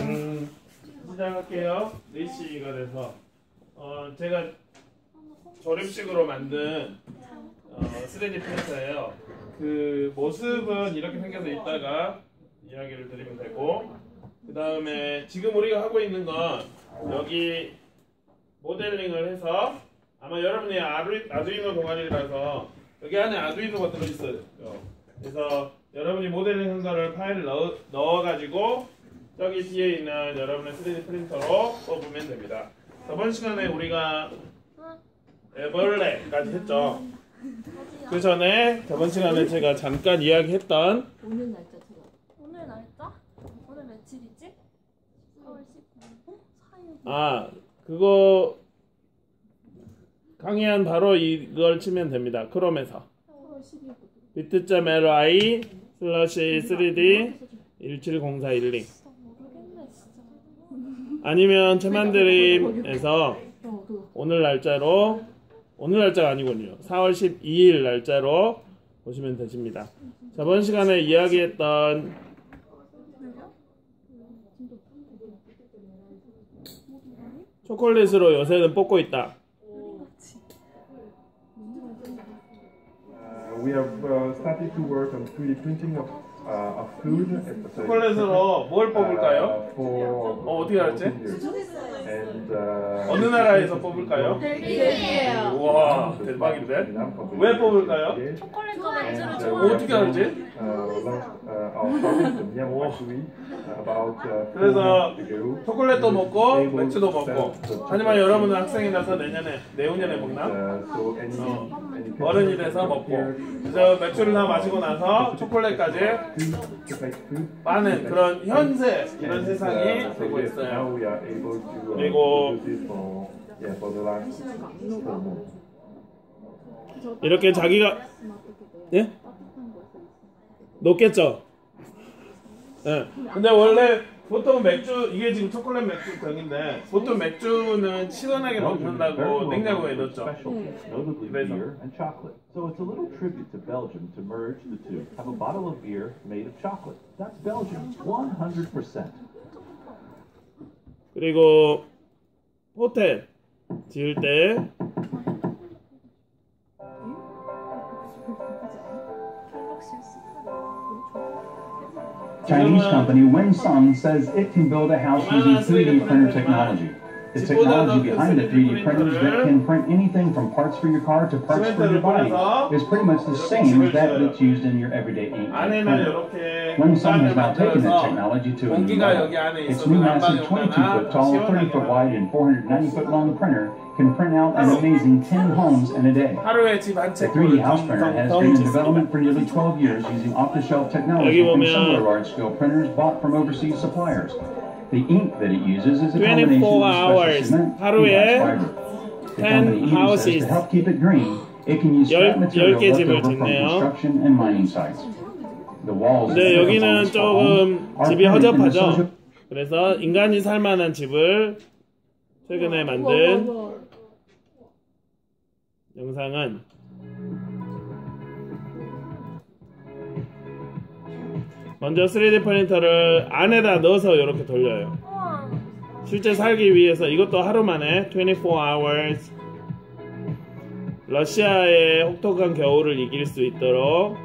음, 시작할게요. 4시가 돼서 어, 제가 조립식으로 만든 어, 3D 프린터예요. 그 모습은 이렇게 생겨서 있다가 이야기를 드리면 되고 그 다음에 지금 우리가 하고 있는 건 여기 모델링을 해서 아마 여러분이 아두이노 동아리라서 여기 안에 아두이노가 들어있어요. 그래서 여러분이 모델링 한 거를 파일을 넣어, 넣어가지고 저기 뒤에 있는 여러분의 3D 프린터로 뽑으면 됩니다. 저번 시간에 우리가 애벌레까지 했죠. 그 전에 저번 시간에 제가 잠깐 이야기했던 오늘 날짜 들어. 오늘 날짜? 오늘 며칠이지? 4월 19일? 4일 아 그거 강의한 바로 이걸 치면 됩니다. 크롬에서 4월 12일 bit.ly 슬러시 3d 170412 진짜 모르겠네 진짜 아니면 채만드림에서 어, 그거. 오늘 날짜로 오늘 날짜가 아니군요. 4월 12일 날짜로 보시면 되십니다. 저번 시간에 이야기했던 초콜릿으로 요새는 뽑고 있다. We have uh, started to work on 3D printing of, uh, 초콜릿으로 뭘 뽑을까요? uh, 어, 어떻게 알았지? Uh, 어느 나라에서 뽑을까요? 우와 대박인데? 왜 뽑을까요? uh, 좋아해 we 어떻게 알지? uh, uh, uh, uh, 그래서. 초콜릿도 먹고 맥주도 먹고 하지만. 여러분은 학생이 라서 내년에 내후년에 먹나? uh, 어. 어른이 돼서 먹고 그래서 맥주를 다 마시고 나서 초콜릿까지 빠는 그런 현세 이런 세상이 uh, 되고 있어요. uh, 그리고. 이렇게 자기가 예? 높겠죠. 예. 근데 원래 보통 맥주 이게 지금 초콜릿 맥주 병인데 보통 맥주는 시원하게 먹는다고 냉장고에 notably 그래서. and chocolate. So it's a little tribute to Belgium to merge the two. Have a bottle of beer made of chocolate. That's Belgium, 100%. 그리고 호텔 지을 때 Chinese company Winsun says it can build a house using 3D printer technology. The technology behind the 3D printers that can print anything from parts for your car to parts for your body is pretty much the same as that that's used in your everyday ink printer. Winsun has now taken that technology to a new level. Its new massive 22-foot tall, 30-foot wide, and 490-foot long printer can print out an amazing 10 homes in a day. 하루에 집 한 The 채 3D house printer has been in 덩덩덩 development for nearly 12 years using off-the-shelf technology 여기 from 보면 similar large-scale printers bought from overseas suppliers. The ink that it uses is a 24 combination of hours. special cement and 하루에 glass fiber. The 10 company even says houses. to help keep it green, it can use 열- scrap material 열 개 left 집을 over from 짓네요. construction and mining sites. The walls 근데 and 여기는 walls for homes 조금 are 집이 printed in the 허접하죠. social 그래서 인간이 살 만한 집을 최근에 만든 우와, 우와. 영상은 먼저 3D 프린터를 안에다 넣어서 이렇게 돌려요. 실제 살기 위해서 이것도 하루 만에 24 hours 러시아의 혹독한 겨울을 이길 수 있도록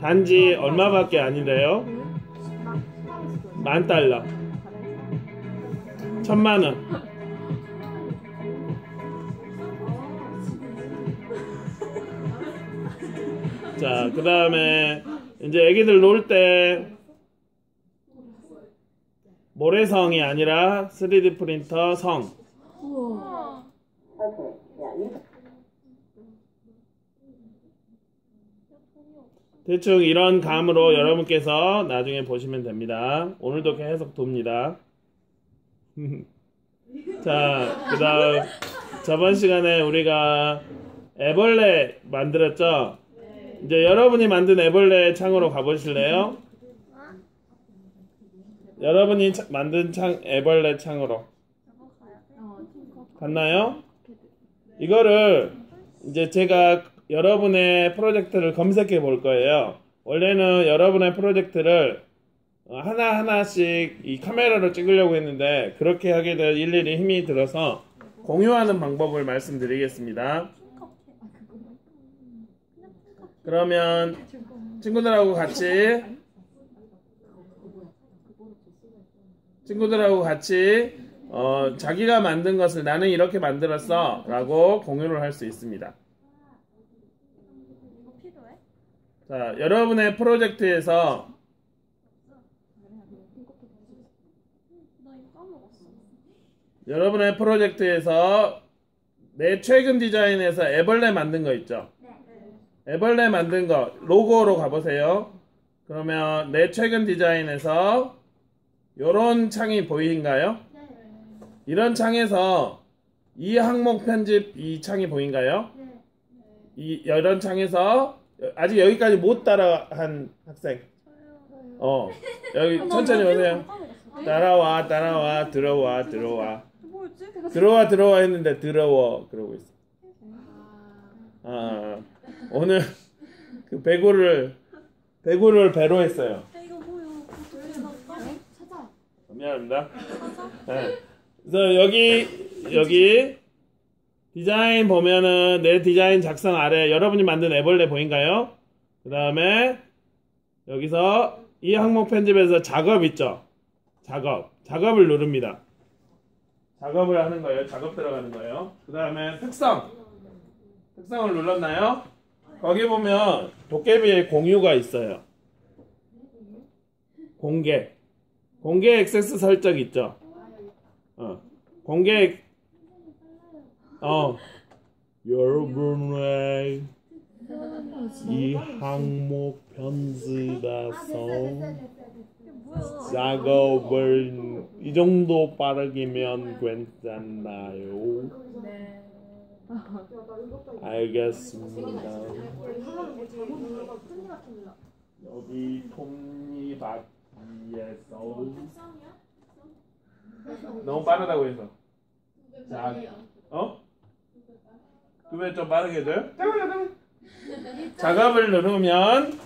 단지 얼마밖에 아니래요? 만 달러 천만 원 자, 그 다음에 이제 애기들 놀 때 모래성이 아니라 3D 프린터 성. 대충 이런 감으로 여러분께서 나중에 보시면 됩니다. 오늘도 계속 돕니다. 자, 그 다음 저번 시간에 우리가 애벌레 만들었죠? 이제 여러분이 만든 애벌레 창으로 가보실래요? 여러분이 차- 만든 창, 애벌레 창으로. 갔나요? 이거를 이제 제가 여러분의 프로젝트를 검색해 볼 거예요. 원래는 여러분의 프로젝트를 어, 하나하나씩 이 카메라로 찍으려고 했는데 그렇게 하게 될 일일이 힘이 들어서 공유하는 방법을 말씀드리겠습니다. 그러면 친구들하고 같이 친구들하고 같이 어, 자기가 만든 것을 나는 이렇게 만들었어 라고 공유를 할 수 있습니다. 자, 여러분의 프로젝트에서. 여러분의 프로젝트에서 내 최근 디자인에서 애벌레 만든 거 있죠? 애벌레 만든 거 로고로 가보세요. 그러면 내 최근 디자인에서 이런 창이 보이신가요? 이런 창에서 이 항목 편집 이 창이 보인가요? 이 이런 창에서 아직 여기까지 못 따라한 학생. 어 여기 천천히 오세요. 따라와 따라와 들어와 들어와 뭐였지? 들어와 들어와 했는데 더러워 그러고 있어. 아 오늘 그 배구를 배구를 배로 했어요. 이거 뭐야? 찾아. 미안합니다. 네. 그래서 여기 여기 디자인 보면은 내 디자인 작성 아래 여러분이 만든 애벌레 보인가요? 그 다음에 여기서 이 항목 편집에서 작업 있죠? 작업. 작업을 누릅니다. 작업을 하는 거예요. 작업 들어가는 거예요. 그 다음에 특성. 특성을 눌렀나요? 거기 보면 도깨비의 공유가 있어요. 공개. 공개 액세스 설정 있죠? 어. 공개 어. 여러분의 이 항목 편집에서? 작업을 이 정도 빠르기면 괜찮나요? 네. 알겠습니다. 여기 톱니바퀴에서 너무 빠르다고 해서 자, 어? 두 배 좀 빠르게 해줘요? 작업을 누르면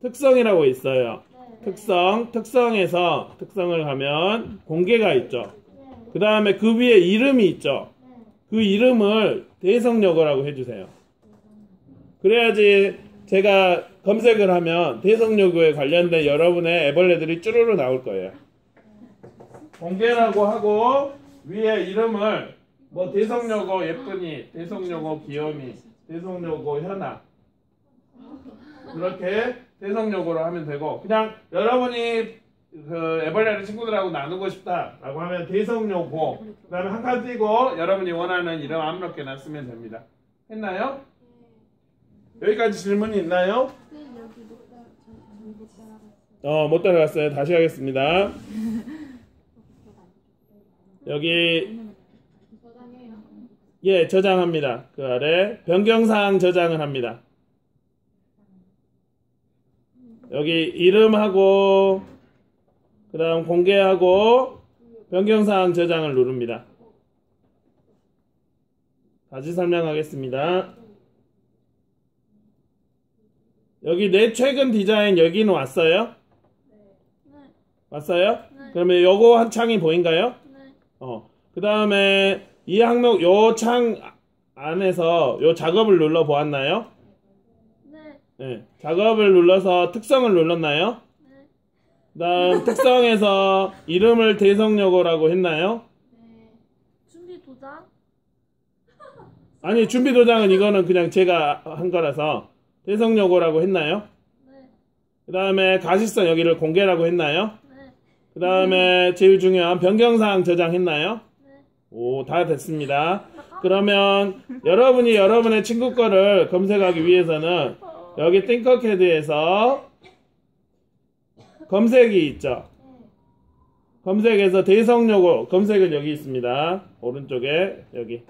특성이라고 있어요. 특성, 특성에서 특성을 하면 공개가 있죠. 그 다음에 그 위에 이름이 있죠. 그 이름을 대성여고라고 해주세요. 그래야지 제가 검색을 하면 대성여고에 관련된 여러분의 애벌레들이 쭈루루 나올 거예요. 공개라고 하고 위에 이름을 뭐 대성여고 예쁜이, 대성여고 귀염이, 대성여고 현아 그렇게 대성여고로 하면 되고 그냥 여러분이 그 애벌레를 친구들하고 나누고 싶다라고 하면 대성여고 그다음에 한 칸 띄고 여러분이 원하는 이름 아무렇게나 쓰면 됩니다. 했나요? 여기까지 질문이 있나요? 어, 못 따라갔어요. 다시 하겠습니다. 여기 예, 저장합니다. 그 아래 변경사항 저장을 합니다. 여기 이름하고 그 다음 공개하고 변경사항 저장을 누릅니다. 다시 설명하겠습니다. 여기 내 최근 디자인 여기는 왔어요? 네. 왔어요? 네. 그러면 요거 한 창이 보인가요? 네. 어. 그 다음에 이 항목 요 창 안에서 요 작업을 눌러 보았나요? 네. 네. 작업을 눌러서 특성을 눌렀나요? 다음 특성에서 이름을 대성여고라고 했나요? 네. 준비 도장. 아니 준비 도장은 이거는 그냥 제가 한 거라서 대성여고라고 했나요? 네. 그 다음에 가시성 여기를 공개라고 했나요? 네. 그 다음에 제일 중요한 변경사항 저장했나요? 네. 오, 다 됐습니다. 그러면 여러분이 여러분의 친구 거를 검색하기 위해서는 여기 띵커캐드에서 검색이 있죠. 검색에서 대성요고 검색은 여기 있습니다. 오른쪽에 여기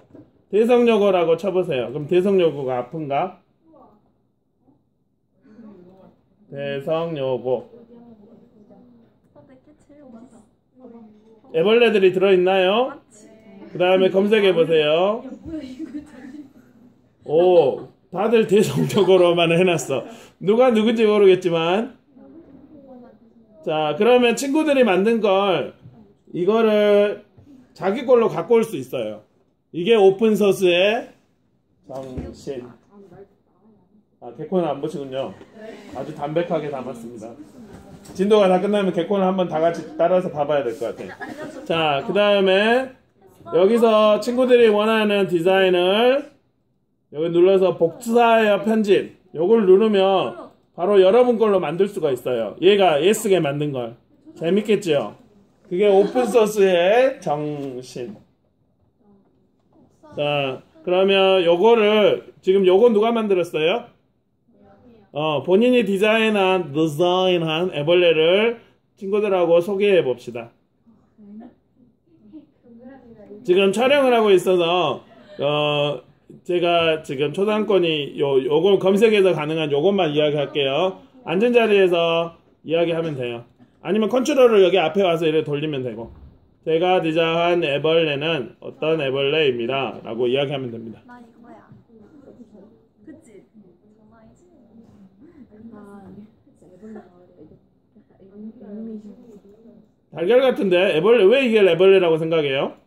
대성요고라고 쳐보세요. 그럼 대성요고가 아픈가? 맛있어. 애벌레들이 들어있나요? 그 다음에 검색해 보세요. 오, 다들 대성적으로만 해놨어. 누가 누군지 모르겠지만. 자, 그러면 친구들이 만든 걸, 이거를 자기 걸로 갖고 올 수 있어요. 이게 오픈 소스의 정신. 아, 개콘을 안 보시군요. 아주 담백하게 담았습니다. 진도가 다 끝나면 개콘을 한번 다 같이 따라서 봐봐야 될 것 같아요. 자, 그 다음에 여기서 친구들이 원하는 디자인을 여기 눌러서 복사하여 편집. 요걸 누르면 바로 여러분 걸로 만들 수가 있어요. 얘가 예스게 만든 걸. 재밌겠죠? 그게 오픈소스의 정신. 자, 그러면 요거를 지금 요거 누가 만들었어요? 어, 본인이 디자인한 디자인한 애벌레를 친구들하고 소개해 봅시다. 지금 촬영을 하고 있어서 어 제가 지금 초상권이 요 요걸 검색해서 가능한 요것만 이야기할게요. 앉은 자리에서 이야기하면 돼요. 아니면 컨트롤을 여기 앞에 와서 이렇게 돌리면 되고 제가 디자인한 애벌레는 어떤 애벌레입니다. 라고 이야기하면 됩니다. 나 이거야. 그치? 정말이지? 아, 진짜 애벌레 이거 애니메이션. 달걀 같은데 애벌레 왜 이게 애벌레라고 생각해요?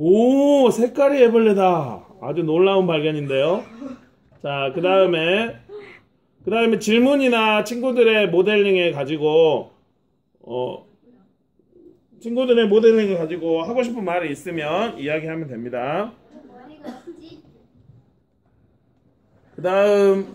오 색깔이 애벌레다. 아주 놀라운 발견인데요. 자 그 다음에 그 다음에 질문이나 친구들의 모델링에 가지고 어 친구들의 모델링을 가지고 하고 싶은 말이 있으면 이야기하면 됩니다. 그 다음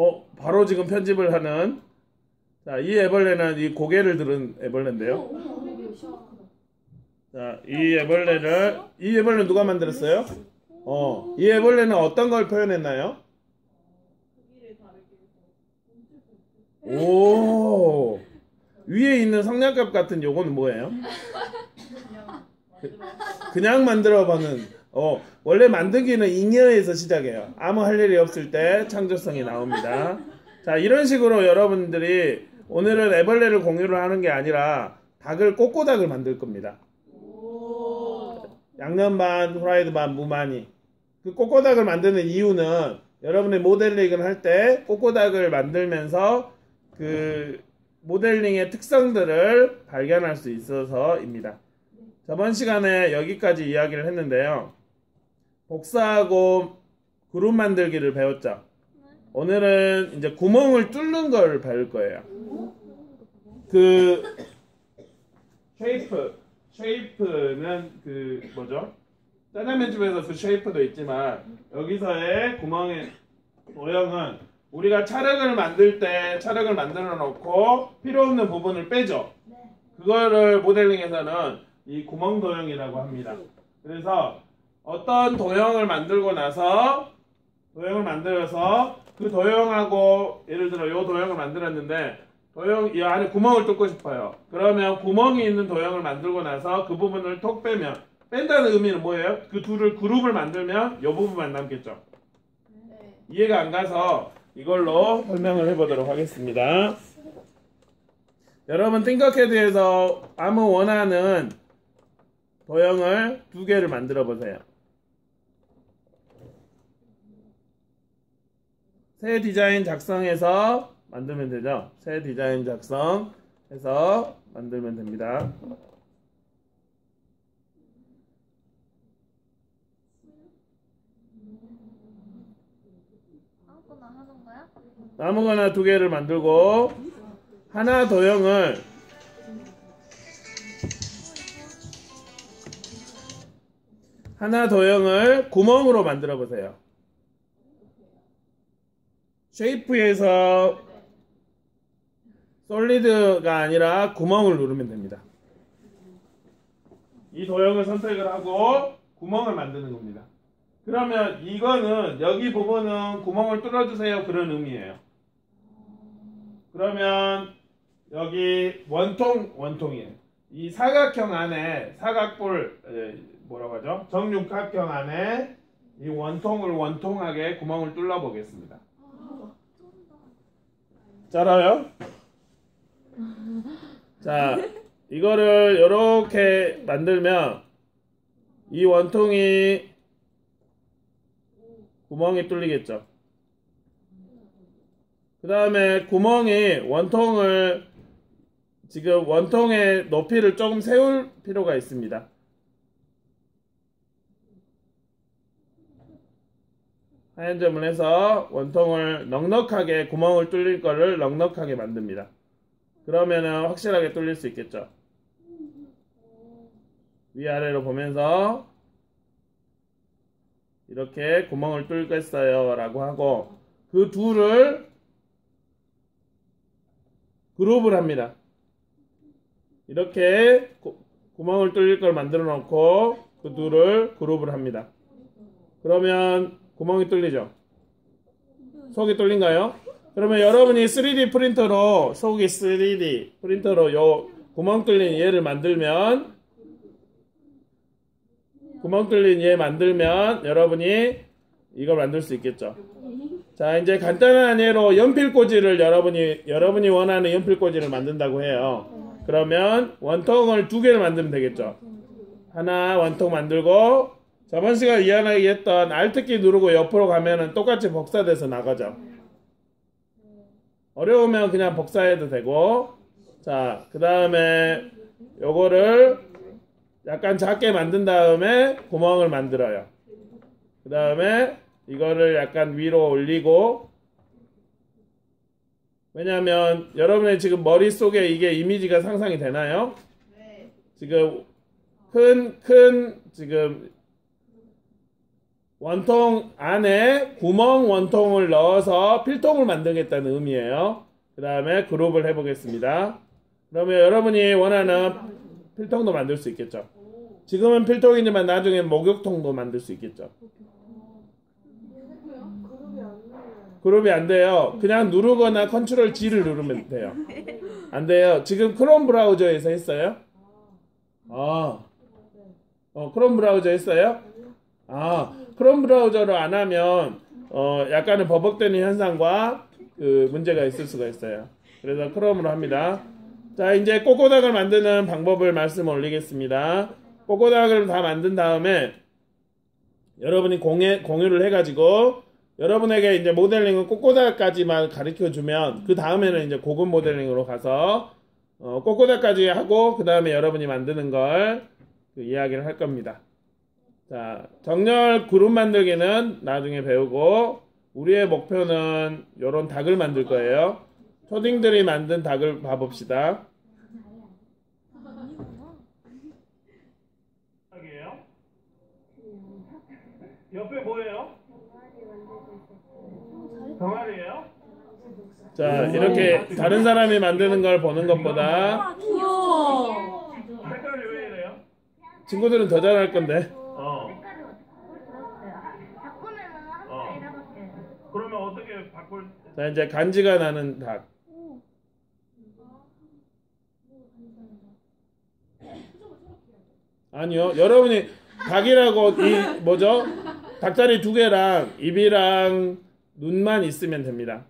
어 바로 지금 편집을 하는 자 이 애벌레는 이 고개를 들은 애벌레인데요. 자 이 애벌레를 이 애벌레 누가 만들었어요? 어 이 애벌레는 어떤 걸 표현했나요? 오 위에 있는 성냥갑 같은 요거는 뭐예요? 그- 그냥 만들어보는 어 원래 만들기는 잉여에서 시작해요. 아무 할 일이 없을 때 창조성이 나옵니다. 자 이런 식으로 여러분들이 오늘은 애벌레를 공유를 하는 게 아니라 닭을 꼬꼬닭을 만들 겁니다. 양념 반, 후라이드 반, 무마니. 그 꼬꼬닭을 만드는 이유는 여러분의 모델링을 할 때 꼬꼬닭을 만들면서 그 모델링의 특성들을 발견할 수 있어서입니다. 저번 시간에 여기까지 이야기를 했는데요. 복사하고 그룹 만들기를 배웠죠. 오늘은 이제 구멍을 뚫는 걸 배울 거예요. 그 shape, shape는 그 뭐죠? 짜장면 집에서 그 셰프도 있지만 여기서의 구멍의 모형은 우리가 찰흙을 만들 때 찰흙을 만들어 놓고 필요 없는 부분을 빼죠. 그거를 모델링에서는 이 구멍 도형이라고 합니다. 그래서 어떤 도형을 만들고 나서 도형을 만들어서 그 도형하고 예를 들어 이 도형을 만들었는데 도형 이 안에 구멍을 뚫고 싶어요. 그러면 구멍이 있는 도형을 만들고 나서 그 부분을 톡 빼면 뺀다는 의미는 뭐예요? 그 둘을 그룹을 만들면 이 부분만 남겠죠. 이해가 안 가서 이걸로 설명을 해보도록 하겠습니다. 여러분 띵커캐드에서 아무 원하는 도형을 두 개를 만들어 보세요. 새 디자인 작성해서 만들면 되죠. 새 디자인 작성해서 만들면 됩니다. 아무거나 두 개를 만들고 하나 도형을 하나 도형을 구멍으로 만들어 보세요. 쉐이프에서 솔리드가 아니라 구멍을 누르면 됩니다. 이 도형을 선택을 하고 구멍을 만드는 겁니다. 그러면 이거는 여기 부분은 구멍을 뚫어주세요 그런 의미예요. 그러면 여기 원통 원통이에요. 이 사각형 안에 사각볼 에, 뭐라고 하죠? 정육각형 안에 이 원통을 원통하게 구멍을 뚫어 보겠습니다. 짤아요? 자, 이거를 이렇게 만들면 이 원통이 구멍이 뚫리겠죠. 그 다음에 구멍이 원통을 지금 원통의 높이를 조금 세울 필요가 있습니다. 하얀 점을 해서 원통을 넉넉하게 구멍을 뚫릴 거를 넉넉하게 만듭니다. 그러면은 확실하게 뚫릴 수 있겠죠. 위아래로 보면서 이렇게 구멍을 뚫겠어요 라고 하고 그 둘을 그룹을 합니다. 이렇게 구, 구멍을 뚫릴 걸 만들어 놓고 그 둘을 그룹을 합니다. 그러면 구멍이 뚫리죠. 속이 뚫린가요? 그러면 여러분이 3D 프린터로 속이 3D 프린터로 요 구멍 뚫린 얘를 만들면 구멍 뚫린 얘 만들면 여러분이 이걸 만들 수 있겠죠. 자 이제 간단한 예로 연필 꽂이를 여러분이 여러분이 원하는 연필 꽂이를 만든다고 해요. 그러면 원통을 두 개를 만들면 되겠죠. 하나 원통 만들고 저번 시간 이야기했던 Alt키 누르고 옆으로 가면은 똑같이 복사돼서 나가죠. 어려우면 그냥 복사해도 되고 자 그 다음에 요거를 약간 작게 만든 다음에 구멍을 만들어요. 그 다음에 이거를 약간 위로 올리고 왜냐하면 여러분의 지금 머릿속에 이게 이미지가 상상이 되나요? 지금 큰, 큰, 지금 원통 안에 구멍 원통을 넣어서 필통을 만들겠다는 의미예요. 그 다음에 그룹을 해보겠습니다. 그러면 여러분이 원하는 필통도 만들 수 있겠죠. 지금은 필통이지만 나중에 목욕통도 만들 수 있겠죠. 그룹이 안 돼요. 그냥 누르거나 control G를 누르면 돼요. 안 돼요. 지금 크롬 브라우저에서 했어요? 아, 어, 크롬 브라우저 했어요? 아, 크롬 브라우저로 안 하면 어, 약간은 버벅대는 현상과 그 문제가 있을 수가 있어요. 그래서 크롬으로 합니다. 자, 이제 꼬꼬닥을 만드는 방법을 말씀 올리겠습니다. 꼬꼬닥을 다 만든 다음에 여러분이 공유, 공유를 해가지고 여러분에게 이제 모델링은 꼬꼬닥까지만 가르쳐 주면 그 다음에는 이제 고급 모델링으로 가서 어, 꼬꼬닥까지 하고 그 다음에 여러분이 만드는 걸 그 이야기를 할 겁니다. 자, 정렬 그룹 만들기는 나중에 배우고 우리의 목표는 이런 닭을 만들 거예요. 초딩들이 만든 닭을 봐봅시다. 닭이에요? 옆에 뭐예요? 병아리예요? 자, 이렇게 다른 사람이 만드는 걸 보는 것보다 귀여워. 색깔이 왜 이래요? 친구들은 더 잘할 건데. 어. 바꾸면은 한 어. 번에 이렇게 그러면 어떻게 바꿀? 자, 이제 간지가 나는 닭. 아니요. 여러분이 닭이라고 이 뭐죠? 닭다리 두 개랑 입이랑 눈만 있으면 됩니다.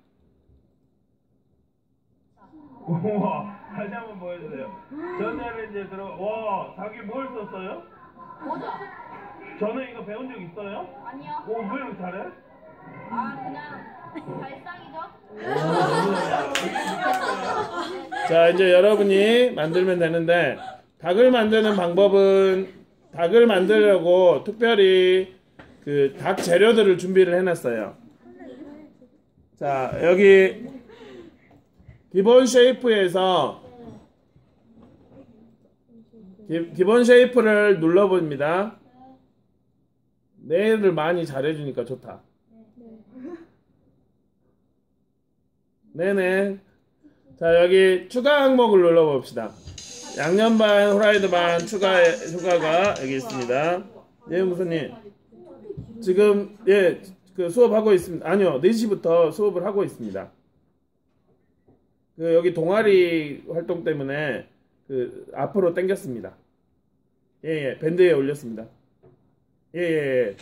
우와, 다시 한번 보여주세요. 전자레인지에 들어, 와, 닭이 뭘 썼어요? 모자 저는 이거 배운 적 있어요? 아니요 오, 왜 이렇게 잘해? 아 그냥 자, 이제 여러분이 만들면 되는데, 닭을 만드는 방법은, 닭을 만들려고 특별히 그 닭 재료들을 준비를 해놨어요. 자, 여기 기본 쉐이프에서 기, 기본 쉐이프를 눌러봅니다. 내를 많이 잘해주니까 좋다. 네네. 자, 여기 추가 항목을 눌러봅시다. 양념 반, 후라이드 반 추가, 추가가 여기 있습니다. 예, 무슨님. 지금, 예, 그 수업하고 있습니다. 아니요, 4시부터 수업을 하고 있습니다. 그, 여기 동아리 활동 때문에 그, 앞으로 당겼습니다. 예, 예, 밴드에 올렸습니다. 예, 예,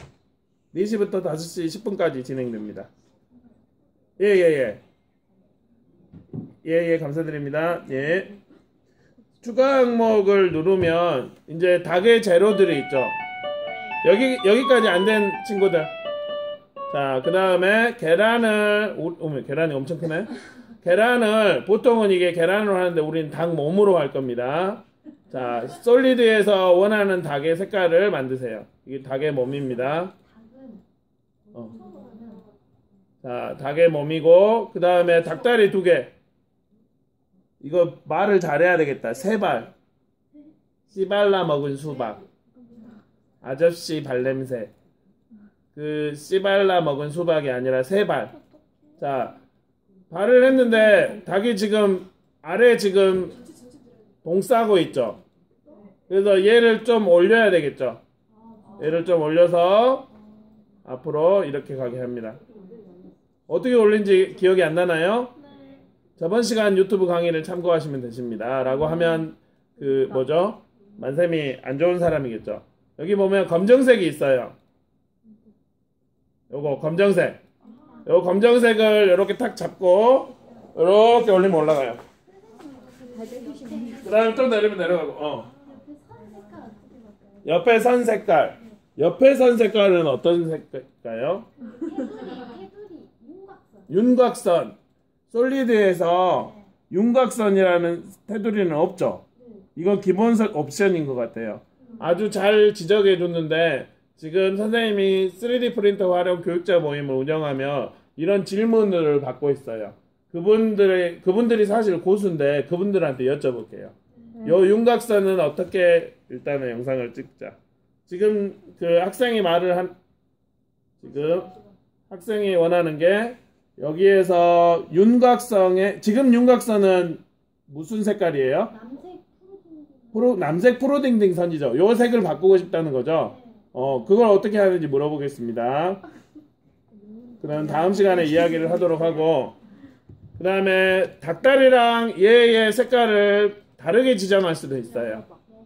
예. 4시부터 5시 10분까지 진행됩니다. 예, 예, 예. 예, 예, 감사드립니다. 예. 추가 항목을 누르면 이제 닭의 재료들이 있죠. 여기 여기까지 안 된 친구들. 자, 그 다음에 계란을 오, 어머, 계란이 엄청 크네. 계란을 보통은 이게 계란으로 하는데 우리는 닭 몸으로 할 겁니다. 자, 솔리드에서 원하는 닭의 색깔을 만드세요. 이게 닭의 몸입니다. 어. 자, 닭의 몸이고 그 다음에 닭다리 두 개. 이거 말을 잘해야 되겠다. 세 발. 씨발라 먹은 수박. 아저씨 발냄새. 그 씨발라 먹은 수박이 아니라 세 발. 자, 발을 했는데 닭이 지금 아래 지금 봉 싸고 있죠. 그래서 얘를 좀 올려야 되겠죠. 얘를 좀 올려서 앞으로 이렇게 가게 합니다. 어떻게 올린지 기억이 안 나나요? 네. 저번 시간 유튜브 강의를 참고하시면 되십니다. 라고 하면 그 뭐죠? 만쌤이 안 좋은 사람이겠죠. 여기 보면 검정색이 있어요. 요거 검정색. 요 검정색을 이렇게 탁 잡고 이렇게 올리면 올라가요. 그 다음에 좀 내리면 내려가고 어. 옆에 선 색깔. 옆에 선 색깔은 어떤 색깔일까요? 윤곽선. 솔리드에서 윤곽선이라는 테두리는 없죠. 이거 기본색 옵션인 것 같아요. 아주 잘 지적해 줬는데 지금 선생님이 3D 프린터 활용 교육자 모임을 운영하며 이런 질문을 받고 있어요. 그분들의 그분들이 사실 고수인데 그분들한테 여쭤볼게요. 요 윤곽선은 어떻게 일단은 영상을 찍자. 지금 그 학생이 말을 한 지금 학생이 원하는 게 여기에서 윤곽선의 지금 윤곽선은 무슨 색깔이에요? 프로, 남색 프로딩딩 선이죠. 요 색을 바꾸고 싶다는 거죠. 어, 그걸 어떻게 하는지 물어보겠습니다. 그럼 다음 시간에 이야기를 하도록 하고, 그 다음에 닭다리랑 얘의 색깔을 다르게 지정할 수도 있어요.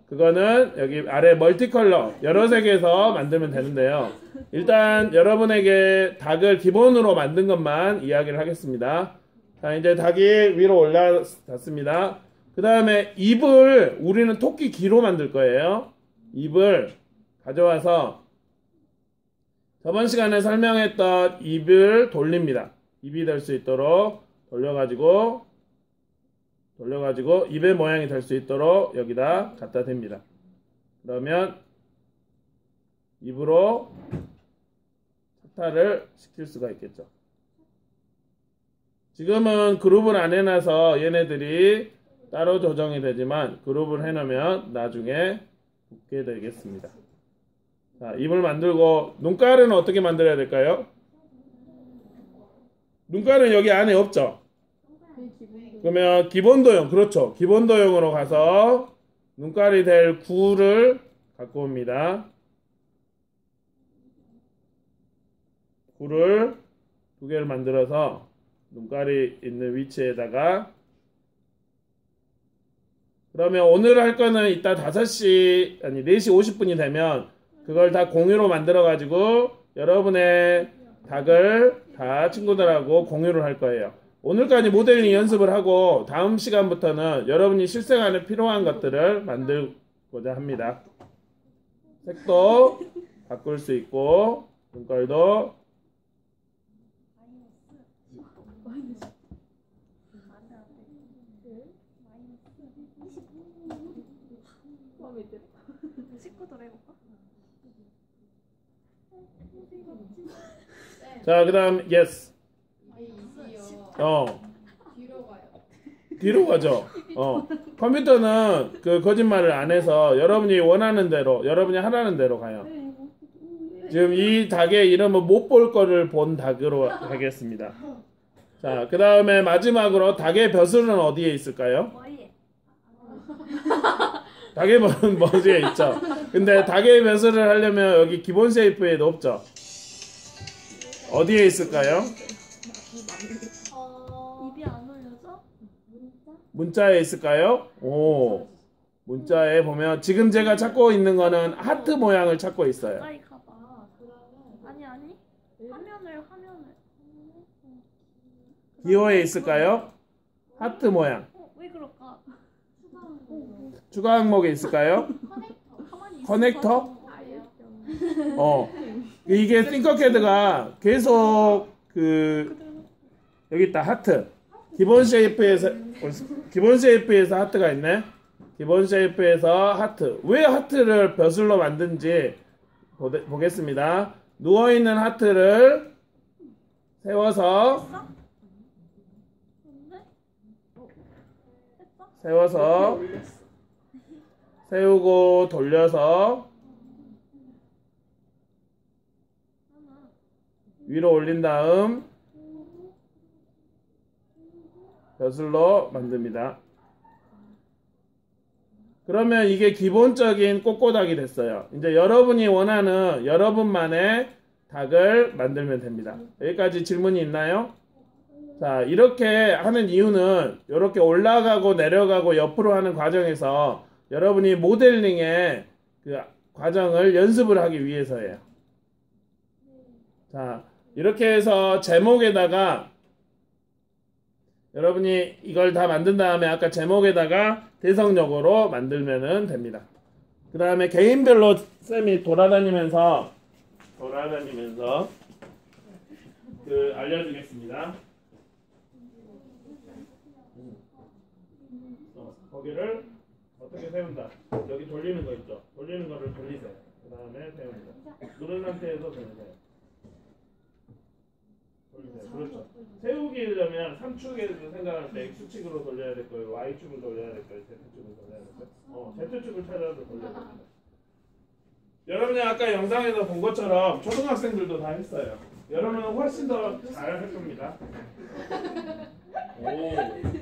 그거는 여기 아래 멀티컬러 여러 색에서 만들면 되는데요. 일단 여러분에게 닭을 기본으로 만든 것만 이야기를 하겠습니다. 자, 이제 닭이 위로 올라갔습니다. 그 다음에 입을 우리는 토끼 귀로 만들 거예요. 입을 가져와서 저번 시간에 설명했던 입을 돌립니다. 입이 될 수 있도록 돌려가지고 돌려가지고 입의 모양이 될 수 있도록 여기다 갖다 댑니다. 그러면 입으로 차타를 시킬 수가 있겠죠. 지금은 그룹을 안 해놔서 얘네들이 따로 조정이 되지만 그룹을 해놓으면 나중에 붙게 되겠습니다. 자, 입을 만들고 눈깔은 어떻게 만들어야 될까요? 눈깔은 여기 안에 없죠. 그러면 기본도형 그렇죠. 기본도형으로 가서 눈깔이 될 구를 갖고 옵니다. 구를 두 개를 만들어서 눈깔이 있는 위치에다가 그러면 오늘 할 거는 이따 5시 아니 4시 50분이 되면 그걸 다 공유로 만들어 가지고 여러분의 닭을 다 친구들하고 공유를 할 거예요. 오늘까지 모델링 연습을 하고 다음 시간부터는 여러분이 실생활에 필요한 것들을 만들고자 합니다. 색도 바꿀 수 있고 눈깔도 마음에 들어. 식구들 해볼까? 자 그다음 yes 어 뒤로 가죠. 어 컴퓨터는 그 거짓말을 안 해서 여러분이 원하는 대로 여러분이 하라는 대로 가요. 지금 이 닭의 이름은 못 볼 거를 본 닭으로 하겠습니다. 자, 그 다음에 마지막으로 닭의 벼슬은 어디에 있을까요? 머리에. 닭의 벼슬은 머리에 있죠. 근데 닭의 벼슬을 하려면 여기 기본 쉐이프에도 없죠. 어디에 있을까요? 입이 안 올려져? 문자에 있을까요? 오, 문자에 보면 지금 제가 찾고 있는 거는 하트 모양을 찾고 있어요. 가까이 가봐. 아니 아니. 화면을 화면을. 기호에 있을까요? 하트 모양. 어, 왜 그럴까? 추가 항목에 있을까요? 커넥터? 어. 이게 띵커캐드가 계속 그 여기 있다 하트. 기본 shape에서 기본 shape에서 하트가 있네. 기본 shape에서 하트. 왜 하트를 벼슬로 만든지 보, 보겠습니다. 누워 있는 하트를 세워서 있는데? 했어? 세워서 세우고 돌려서 위로 올린 다음 벼슬로 만듭니다. 그러면 이게 기본적인 꽃고닥이 됐어요. 이제 여러분이 원하는 여러분만의 닭을 만들면 됩니다. 여기까지 질문이 있나요? 자, 이렇게 하는 이유는 이렇게 올라가고 내려가고 옆으로 하는 과정에서 여러분이 모델링의 그 과정을 연습을 하기 위해서예요. 자, 이렇게 해서 제목에다가 여러분이 이걸 다 만든 다음에 아까 제목에다가 대성적으로 만들면 됩니다. 그 다음에 개인별로 쌤이 돌아다니면서 돌아다니면서 그 알려주겠습니다. 어, 거기를 어떻게 세운다. 여기 돌리는 거 있죠. 돌리는 거를 돌리세요. 그 다음에 세웁니다. 누른 상태에서 돌리세요. 돌리세요. 그렇죠. 세우기려면 3축에서 생각할 때 X축으로 돌려야 될 거예요. Y축을 돌려야 될 거예요. Z축을 돌려야 될 거예요. 어, Z축을 찾아서 돌려야 됩니다. 여러분이 아까 영상에서 본 것처럼 초등학생들도 다 했어요. 여러분은 훨씬 더 잘 할 겁니다. 오.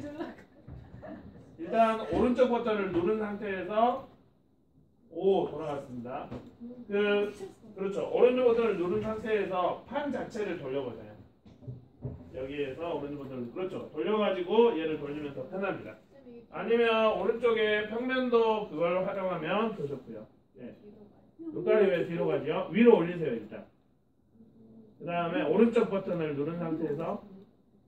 일단 오른쪽 버튼을 누른 상태에서 오 돌아갔습니다. 그 그렇죠. 오른쪽 버튼을 누른 상태에서 판 자체를 돌려보세요. 여기에서 오른쪽 버튼을 그렇죠. 돌려가지고 얘를 돌리면 더 편합니다. 아니면 오른쪽에 평면도 그걸 활용하면 더 좋고요. 예. 눈깔이 왜 뒤로 가죠? 위로 올리세요 일단. 그 다음에 오른쪽 버튼을 누른 상태에서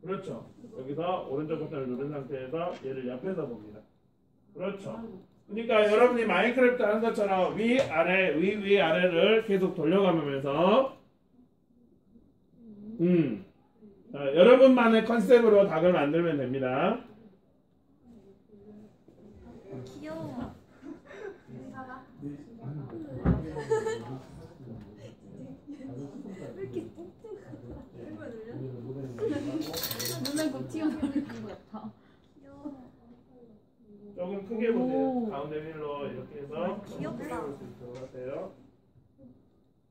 그렇죠. 여기서 오른쪽 버튼을 누른 상태에서 얘를 옆에서 봅니다. 그렇죠. 그러니까 여러분이 마인크래프트 하는 것처럼 위 아래 위 위 아래를 계속 돌려가면서 음 자, 여러분만의 컨셉으로 닭을 만들면 됩니다. 귀여워. 눈에 곧 튀어나올 것 같아. 귀여워. 조금 크게 보세요. 가운데 휠로 이렇게 해서 귀엽다. 볼수 있도록 하세요.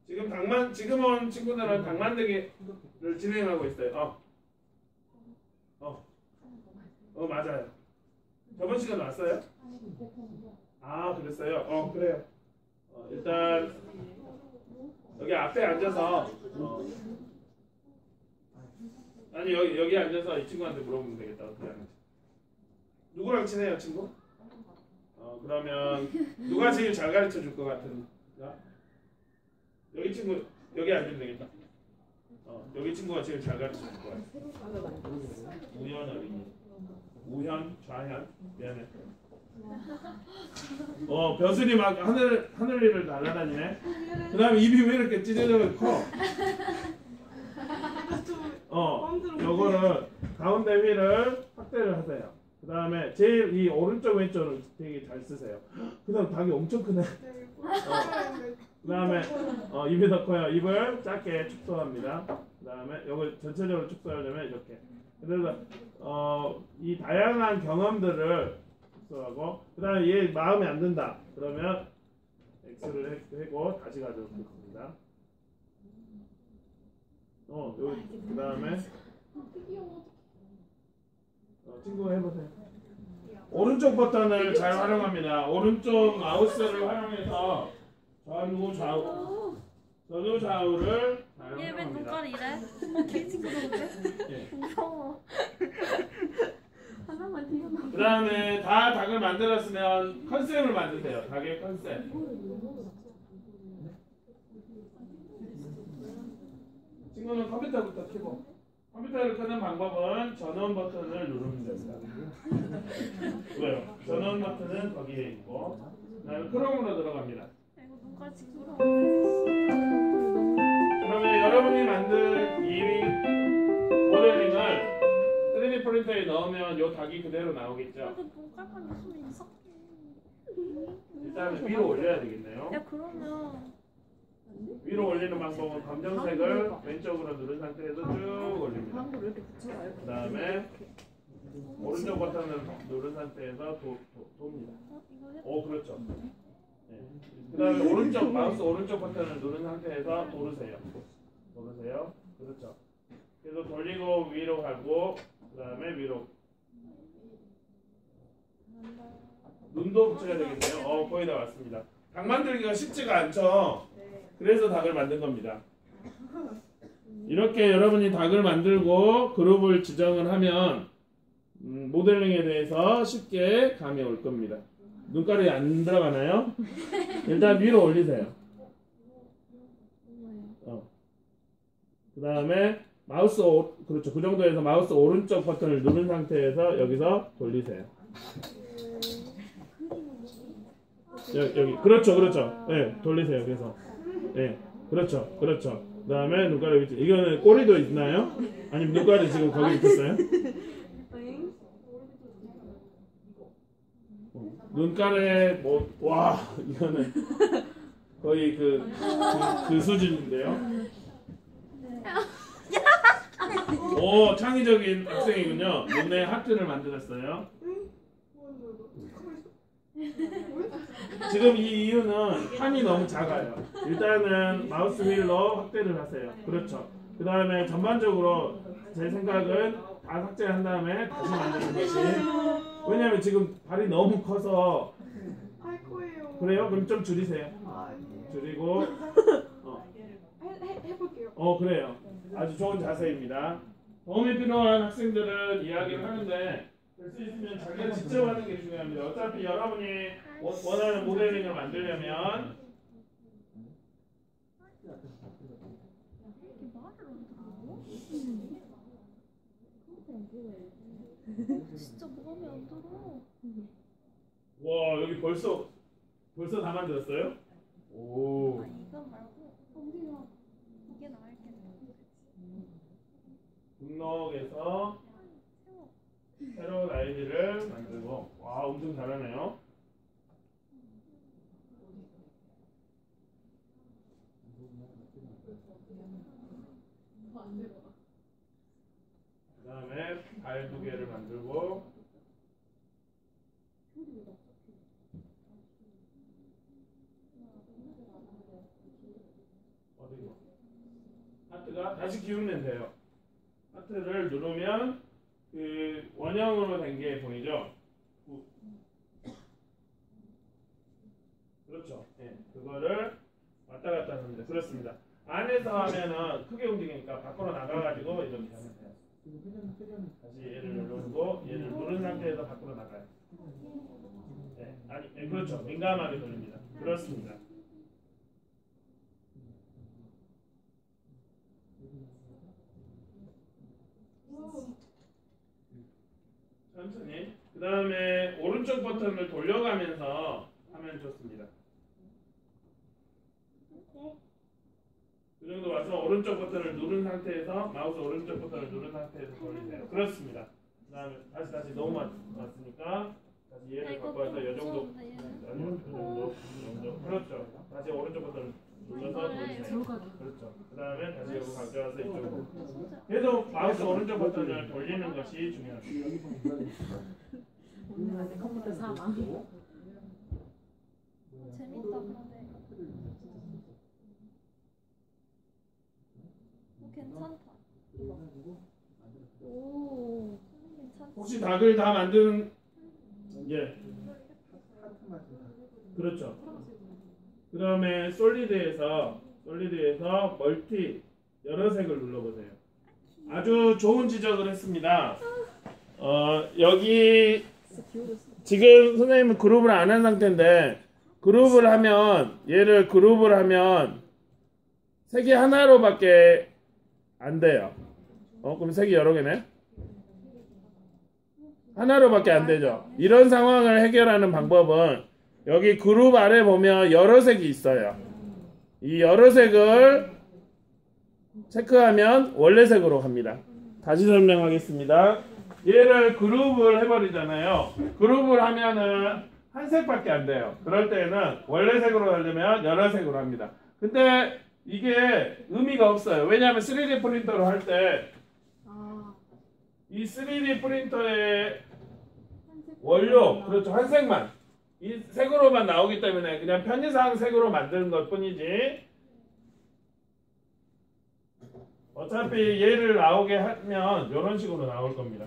지금 닭만 지금 온 친구들은 닭 만들기를 진행하고 있어요. 어, 어, 어 맞아요. 저번 시간 왔어요? 아 그랬어요. 어 그래요. 어, 일단 여기 앞에 앉아서 어, 아니 여기 여기 앉아서 이 친구한테 물어보면 되겠다 어떻게 하는지. 누구랑 친해요 친구? 어 그러면 누가 제일 잘 가르쳐 줄 것 같은? 자, 여기 친구 여기 앉으면 되겠다. 어 여기 친구가 제일 잘 가르쳐 줄것 같아. 우현 어린이. 우현 좌현 미안해. 어 벼슬이 막 하늘 하늘 위를 날아다니네. 그다음에 입이 왜 이렇게 찢어져 커? 어 요거는 가운데 휠을 확대를 하세요. 그 다음에 제일 이 오른쪽 왼쪽을 되게 잘 쓰세요. 그 다음 닭이 엄청 크네. 어. 그 다음에 어, 입이 더 커요. 입을 작게 축소합니다. 그 다음에 이걸 전체적으로 축소하려면 이렇게. 그래서 어, 이 다양한 경험들을 축소하고 그 다음에 얘 마음에 안 든다. 그러면 X를 해고 다시 가져오겠습니다. 어, 그 다음에 어, 친구 해보세요. 오른쪽 버튼을 잘 활용합니다. 오른쪽 마우스를 활용해서 좌우 좌우 좌우 좌우를 잘얘왜 활용합니다. 눈깔이 이래? 어, 개징그러운데? 예. 무서워. 하나만 튀어나올 그 다음에 다 닭을 만들었으면 컨셉을 만드세요. 닭의 컨셉. 친구는 컴퓨터부터 켜고 컴퓨터를 끄는 방법은 전원 버튼을 누르면 됩니다. 왜요? 전원 버튼은 거기에 있고 그다음에 크롬으로 들어갑니다. 그러면 여러분이 만든 이 모델링을 3D 프린터에 넣으면 이 닭이 그대로 나오겠죠. 일단 위로 올려야 되겠네요. 야 그러면 위로 올리는 방법은 검정색을 왼쪽으로 누른 상태에서 쭉 올립니다. 그 다음에 오른쪽 버튼을 누른 상태에서 도, 도, 돕니다. 어? 오 그렇죠. 네. 그 다음에 오른쪽 마우스 오른쪽 버튼을 누른 상태에서 도르세요. 도르세요. 그렇죠. 그래서 돌리고 위로 가고 그 다음에 위로 눈도 붙여야 되겠네요. 어 거의 다 왔습니다. 닭 만들기가 쉽지가 않죠. 그래서 닭을 만든 겁니다. 이렇게 여러분이 닭을 만들고 그룹을 지정을 하면 음, 모델링에 대해서 쉽게 감이 올 겁니다. 눈가리 안 들어가나요? 일단 위로 올리세요. 어. 그 다음에 마우스 오, 그렇죠. 그 정도에서 마우스 오른쪽 버튼을 누른 상태에서 여기서 돌리세요. 여기, 여기 그렇죠, 그렇죠. 네, 돌리세요. 그래서 네, 그렇죠, 그렇죠. 그 다음에 눈가리 위치. 이거는 꼬리도 있나요? 아니면 눈가리 지금 거기 있었어요? 눈가래 뭐와 이거는 거의 그, 그, 그 수준인데요. 오 창의적인 학생이군요. 눈에 하트를 만들었어요. 지금 이 이유는 판이 너무 작아요. 일단은 마우스 휠로 확대를 하세요. 그렇죠. 그 다음에 전반적으로 제 생각은 다 삭제한 다음에 다시 만드는 것이 왜냐면 지금 발이 너무 커서 할 거예요. 그래요? 그럼 좀 줄이세요. 아니에요. 줄이고 어, 해, 해볼게요. 어 그래요. 아주 좋은 자세입니다. 도움이 필요한 학생들은 이야기를 하는데 될 수 있으면 자기가 직접 하는 게 중요합니다. 어차피 여러분이 원- 원하는 모델링을 만들려면 이게 말을 안 들어? 진짜 마음에 안 들어. 와 여기 벌써 벌써 다 만들었어요? 오 아 이거 말고 이게 나을게. 등록에서 세워. 새로운 아이디를 만들고 와 엄청 잘하네요. 그 다음에 발 두 개를 만들고 어디로? 하트가 다시 기울면 돼요. 하트를 누르면 그 원형으로 된 게 보이죠? 구. 그렇죠. 예, 그거를 왔다 갔다 하는데 그렇습니다. 안에서 하면은 크게 움직이니까 밖으로 나가가지고 이렇게 하면 돼요. 다시 얘를 누르고 얘를 누른 상태에서 밖으로 나가요. 네, 아니, 예, 그렇죠. 민감하게 돌립니다. 그렇습니다. 천천히. 그 다음에 오른쪽 버튼을 돌려가면서 하면 좋습니다. 그 정도 와서 오른쪽 버튼을 누른 상태에서 마우스 오른쪽 버튼을 누른 상태에서 돌리세요. 그렇습니다. 그 다음에 다시 다시 너무 많, 많으니까 다시 얘를 바꿔서 이 정도 이 정도, 이 정도. 그렇죠. 다시 오른쪽 버튼을 눌러서 돌리세요. 그렇죠. 그 다음에 다시 여기 가져와서 이쪽으로. 계속 마우스 오른쪽 버튼을 돌리는 것이 중요합니다. 오늘 안에 컴퓨터 사망. 재밌다 그러네. 어, 괜찮다. 오, 괜찮다. 혹시 닭을 다 만드는 예 그렇죠. 그 다음에 솔리드에서 솔리드에서 멀티 여러 색을 눌러보세요. 아주 좋은 지적을 했습니다. 어 여기 지금 선생님은 그룹을 안 한 상태인데 그룹을 하면 얘를 그룹을 하면 색이 하나로밖에 안 돼요. 어 그럼 색이 여러 개네. 하나로밖에 안 되죠. 이런 상황을 해결하는 방법은 여기 그룹 아래 보면 여러 색이 있어요. 이 여러 색을 체크하면 원래 색으로 갑니다. 다시 설명하겠습니다. 얘를 그룹을 해버리잖아요. 그룹을 하면은 한 색밖에 안 돼요. 그럴 때는 원래 색으로 하려면 여러 색으로 합니다. 근데 이게 의미가 없어요. 왜냐하면 3D 프린터로 할 때이 아, 3D 프린터의 원료 그렇죠 한 색만 이 색으로만 나오기 때문에 그냥 편의상 색으로 만드는 것 뿐이지 어차피 얘를 나오게 하면 이런 식으로 나올 겁니다.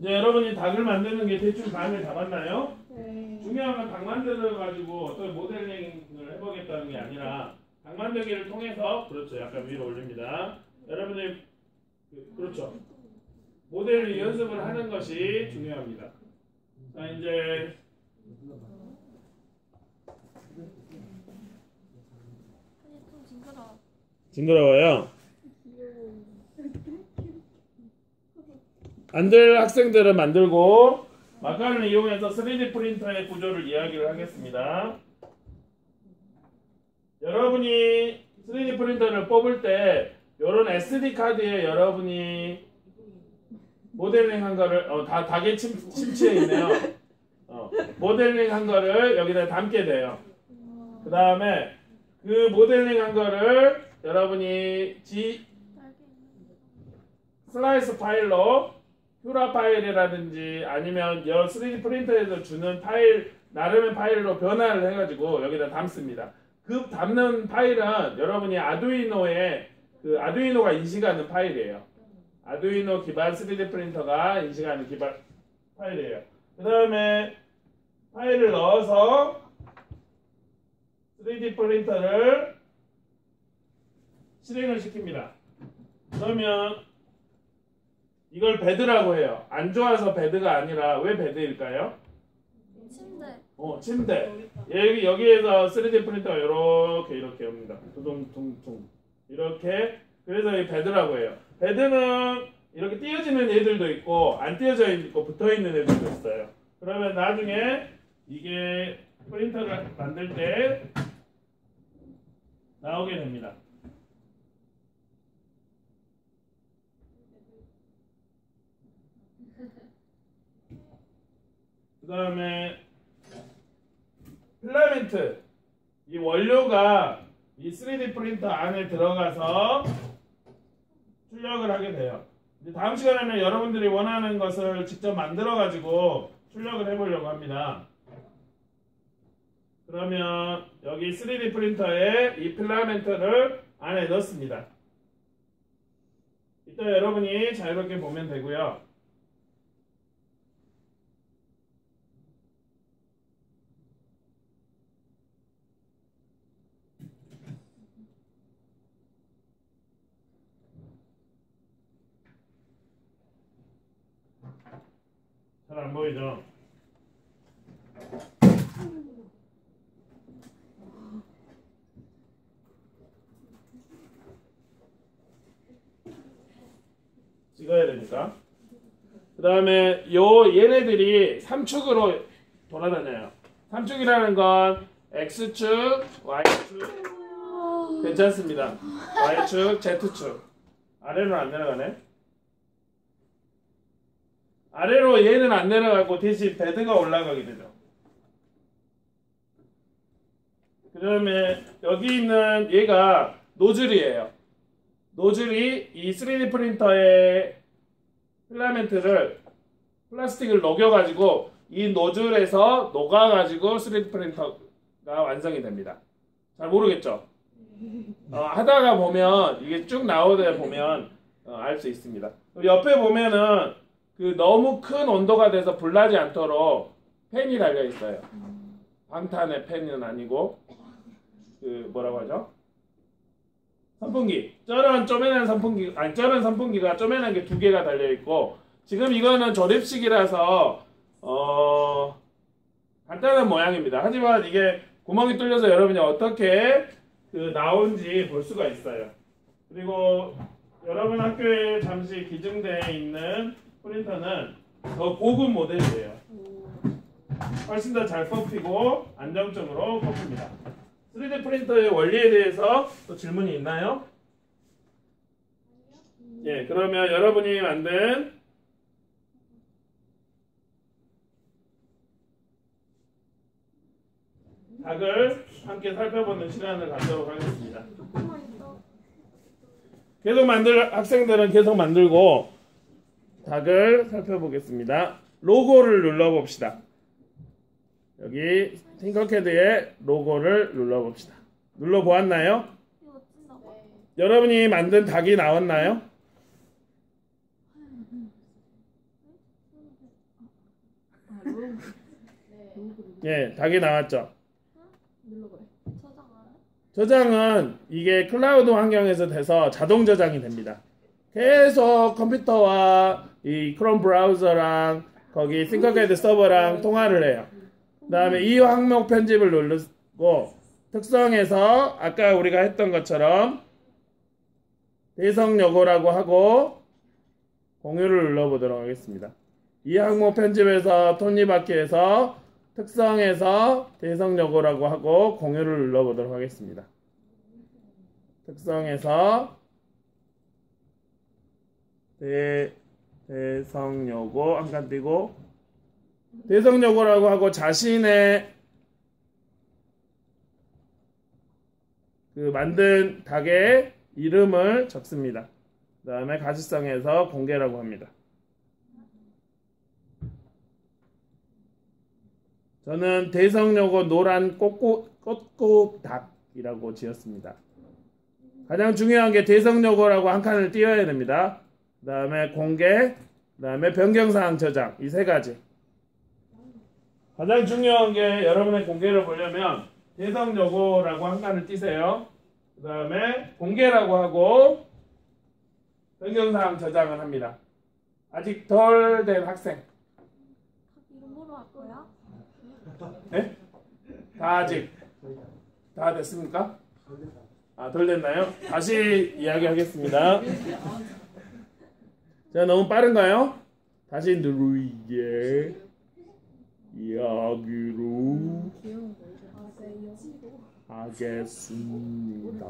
이제 여러분이 닭을 만드는 게 대충 감을 잡았나요? 네. 중요한 건 닭 만들어 가지고 어떤 모델링을 해보겠다는 게 아니라 닭 만들기를 통해서 그렇죠 약간 위로 올립니다. 여러분이 그- 그렇죠 모델 연습을 하는 것이 중요합니다. 자 이제 징그러워. 징그러워요. 안될 학생들은 만들고 마카를 이용해서 3D 프린터의 구조를 이야기를 하겠습니다. 여러분이 3D 프린터를 뽑을 때 이런 SD 카드에 여러분이 모델링 한 거를 어, 다 닭의 침, 침치에 있네요. 어, 모델링 한 거를 여기다 담게 돼요. 그 다음에 그 모델링 한 거를 여러분이 G slice 파일로 Cura 파일이라든지 아니면 여 3D 프린터에서 주는 파일 나름의 파일로 변화를 해가지고 여기다 담습니다. 그 담는 파일은 여러분이 Arduino에 그 Arduino가 인식하는 파일이에요. Arduino 기반 3D 프린터가 인식하는 기반 파일이에요. 그 다음에 파일을 넣어서 3D 프린터를 실행을 시킵니다. 그러면 이걸 bed라고 해요. 안 좋아서 bad가 아니라 왜 bed일까요? 침대. 어, 침대. 여기 여기에서 3D 프린터가 이렇게 이렇게 옵니다. 두둥둥둥 이렇게 그래서 이 bed라고 해요. bed는 이렇게 띄어지는 애들도 있고 안 띄어져 있고 붙어 있는 애들도 있어요. 그러면 나중에 이게 프린터를 만들 때 나오게 됩니다. 그 다음에 필라멘트 이 원료가 이 3D 프린터 안에 들어가서 출력을 하게 돼요. 다음 시간에는 여러분들이 원하는 것을 직접 만들어 가지고 출력을 해보려고 합니다. 그러면 여기 3D 프린터에 이 필라멘트를 안에 넣습니다. 이따 여러분이 자유롭게 보면 되고요. 잘 안 보이죠? 찍어야 되니까. 그 다음에 요 얘네들이 삼축으로 돌아다녀요. 삼축이라는 건 X축, Y축 괜찮습니다. Y축, Z축 아래로 안 내려가네. 아래로 얘는 안 내려가고 대신 bed가 올라가게 되죠. 그 다음에 여기 있는 얘가 노즐이에요. 노즐이 이 3D 프린터의 필라멘트를 플라스틱을 녹여가지고 이 노즐에서 녹아가지고 3D 프린터가 완성이 됩니다. 잘 모르겠죠? 어, 하다가 보면 이게 쭉 나오다 보면 어, 알 수 있습니다. 옆에 보면은 그 너무 큰 온도가 돼서 불나지 않도록 팬이 달려 있어요. 방탄의 팬은 아니고 그 뭐라고 하죠? 선풍기. 저런 쪼매난 선풍기 아니 저런 선풍기가 쪼매난 게 두 개가 달려 있고 지금 이거는 조립식이라서 어 간단한 모양입니다. 하지만 이게 구멍이 뚫려서 여러분이 어떻게 그 나온지 볼 수가 있어요. 그리고 여러분 학교에 잠시 기증되어 있는 프린터는 더 고급 모델이에요. 훨씬 더 잘 뽑히고 안정적으로 뽑힙니다. 3D 프린터의 원리에 대해서 또 질문이 있나요? 예, 그러면 여러분이 만든 닭을 함께 살펴보는 시간을 갖도록 하겠습니다. 계속 만들 학생들은 계속 만들고 닭을 살펴보겠습니다. 로고를 눌러봅시다. 여기 팅커캐드의 로고를 눌러봅시다. 눌러보았나요? 여러분이 만든 닭이 나왔나요? 예, 닭이 나왔죠. 저장은 이게 클라우드 환경에서 돼서 자동 저장이 됩니다. 계속 컴퓨터와 이 크롬 브라우저랑 거기 Tinkercad 서버랑 통화를 해요. 그 다음에 이 항목 편집을 누르고 특성에서 아까 우리가 했던 것처럼 대성여고라고 하고 공유를 눌러보도록 하겠습니다. 이 항목 편집에서 톱니바퀴에서 특성에서 대성 요거라고 하고 공유를 눌러보도록 하겠습니다. 특성에서 대 대성 요거 한칸 띄고 대성 요거라고 하고 자신의 그 만든 닭의 이름을 적습니다. 그 다음에 가시성에서 공개라고 합니다. 저는 대성요고 노란 꽃꽃 꽃꽃 닭이라고 지었습니다. 가장 중요한 게 대성요고라고 한 칸을 띄워야 됩니다. 그 다음에 공개, 그 다음에 변경사항 저장 이 세 가지. 가장 중요한 게 여러분의 공개를 보려면 대성요고라고 한 칸을 띄세요. 그 다음에 공개라고 하고 변경사항 저장을 합니다. 아직 덜 된 학생. 이름으로 할 거야? 네? 다 아직 다 됐습니까? 아, 덜 됐나요? 다시 이야기하겠습니다. 자, 너무 빠른가요? 다시 누르게 이야기로 하겠습니다.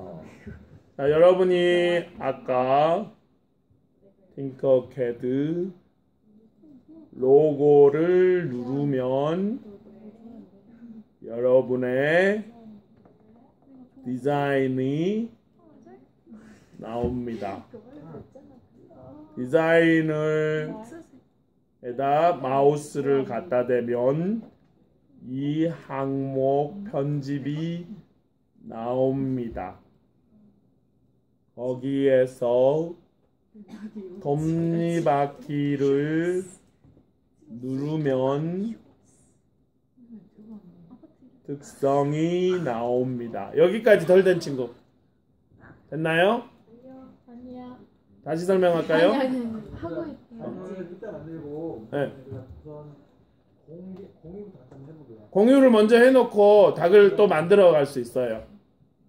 자, 여러분이 아까 팅커캐드 로고를 누르면 여러분의 디자인이 나옵니다. 디자인을 에다 마우스를 갖다 대면 이 항목 편집이 나옵니다. 거기에서 톱니바퀴를 누르면 특성이 나옵니다. 여기까지 덜 된 친구 됐나요? 다시 설명할까요? 아니 아니 하고 있어. 오늘 그때 만들고 네. 우선 공유부터 한번 해보고요. 공유를 먼저 해놓고 닭을 또 만들어 갈 수 있어요.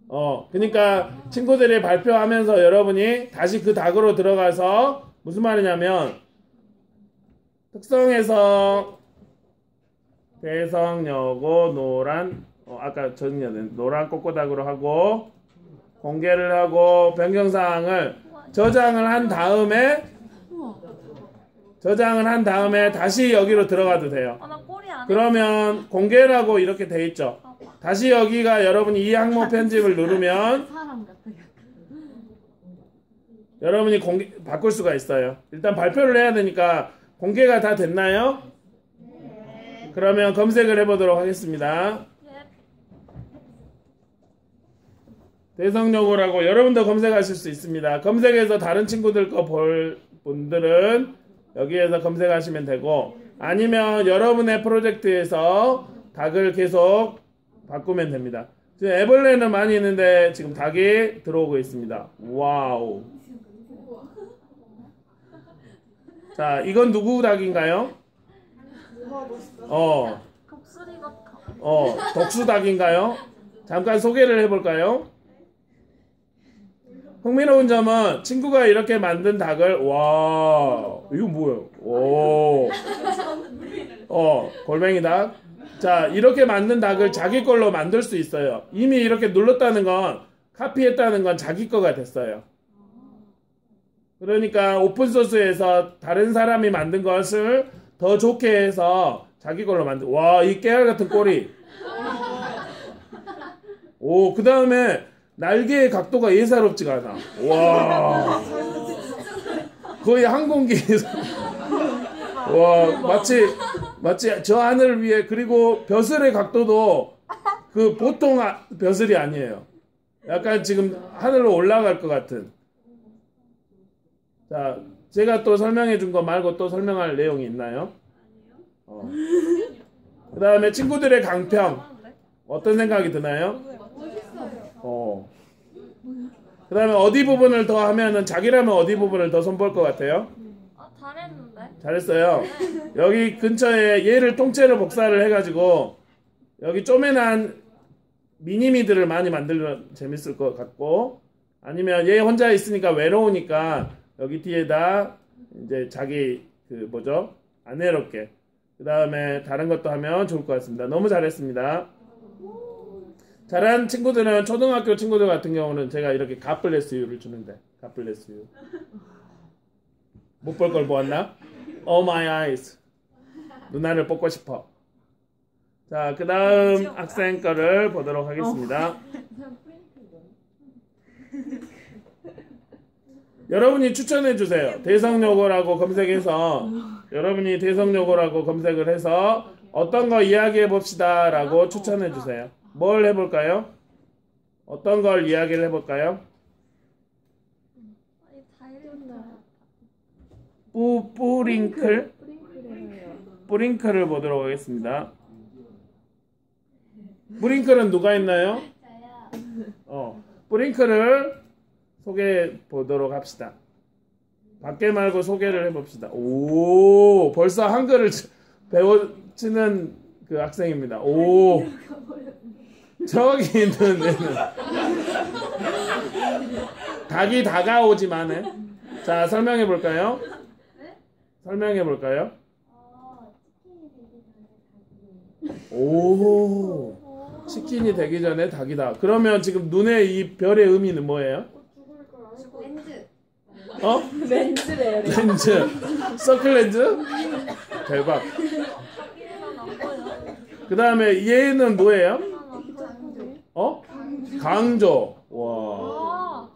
어, 그러니까 친구들이 발표하면서 여러분이 다시 그 닭으로 들어가서 무슨 말이냐면 특성에서 대성 여고 노란 어, 아까 전년은 노란 꼬꼬닭으로 하고 공개를 하고 변경사항을 저장을 한 다음에 저장을 한 다음에 다시 여기로 들어가도 돼요. 아. 그러면 공개라고 이렇게 돼 있죠. 다시 여기가 여러분이 이 항목 편집을 누르면. 여러분이 공개 바꿀 수가 있어요. 일단 발표를 해야 되니까 공개가 다 됐나요? 그러면 검색을 해보도록 하겠습니다. 대성요고라고 여러분도 검색하실 수 있습니다. 검색해서 다른 친구들 거 볼 분들은 여기에서 검색하시면 되고 아니면 여러분의 프로젝트에서 닭을 계속 바꾸면 됩니다. 지금 애벌레는 많이 있는데 지금 닭이 들어오고 있습니다. 와우. 자, 이건 누구 닭인가요? 어. 어, 독수 닭인가요? 잠깐 소개를 해볼까요? 흥미로운 점은 친구가 이렇게 만든 닭을 와 이거 뭐야? 오, 어 골뱅이 닭. 자 이렇게 만든 닭을 자기 걸로 만들 수 있어요. 이미 이렇게 눌렀다는 건 카피했다는 건 자기 거가 됐어요. 그러니까 오픈 소스에서 다른 사람이 만든 것을 더 좋게 해서 자기 걸로 만든. 와 이 깨알 같은 꼬리. 오, 그 다음에 날개의 각도가 예사롭지가 않아. 와. 거의 항공기에서. 와, 마치, 마치 저 하늘을 위해, 그리고 벼슬의 각도도 그 보통 아- 벼슬이 아니에요. 약간 지금 하늘로 올라갈 것 같은. 자, 제가 또 설명해 준 거 말고 또 설명할 내용이 있나요? 어. 그 다음에 친구들의 강평. 어떤 생각이 드나요? 어. 그 다음에 어디 부분을 더 하면은 자기라면 어디 부분을 더 손볼 것 같아요? 아 잘했는데. 잘했어요. 여기 근처에 얘를 통째로 복사를 해가지고 여기 쪼매난 미니미들을 많이 만들면 재밌을 것 같고 아니면 얘 혼자 있으니까 외로우니까 여기 뒤에다 이제 자기 그 뭐죠 안 외롭게 그 다음에 다른 것도 하면 좋을 것 같습니다. 너무 잘했습니다. 잘한 친구들은 초등학교 친구들 같은 경우는 제가 이렇게 갓블레스유를 주는데 갓블레스유. 못 볼 걸 보았나? Oh my eyes. 누나를 뽑고 싶어. 자 그 다음 학생 거를 보도록 하겠습니다. 여러분이 추천해 주세요. 대성요고라고 검색해서 여러분이 대성요고라고 검색을 해서 어떤 거 이야기해 봅시다 라고 추천해 주세요 뭘 해볼까요? 어떤 걸 이야기를 해볼까요? 뿌, 뿌링클? 뿌링클을 보도록 하겠습니다. 뿌링클은 누가 있나요? 어, 뿌링클을 소개해 보도록 합시다. 밖에 말고 소개를 해봅시다. 오, 벌써 한글을 배워치는 그 학생입니다. 오, 저기 있는 애는 닭이 다가오지만 해. 자, 설명해 볼까요? 설명해 볼까요? 오, 치킨이 되기 전에 닭이다. 그러면 지금 눈에 이 별의 의미는 뭐예요? 어? 렌즈래요. 렌즈, 서클 렌즈? 대박. 그 다음에 얘는 뭐예요? 어? 강조. 와.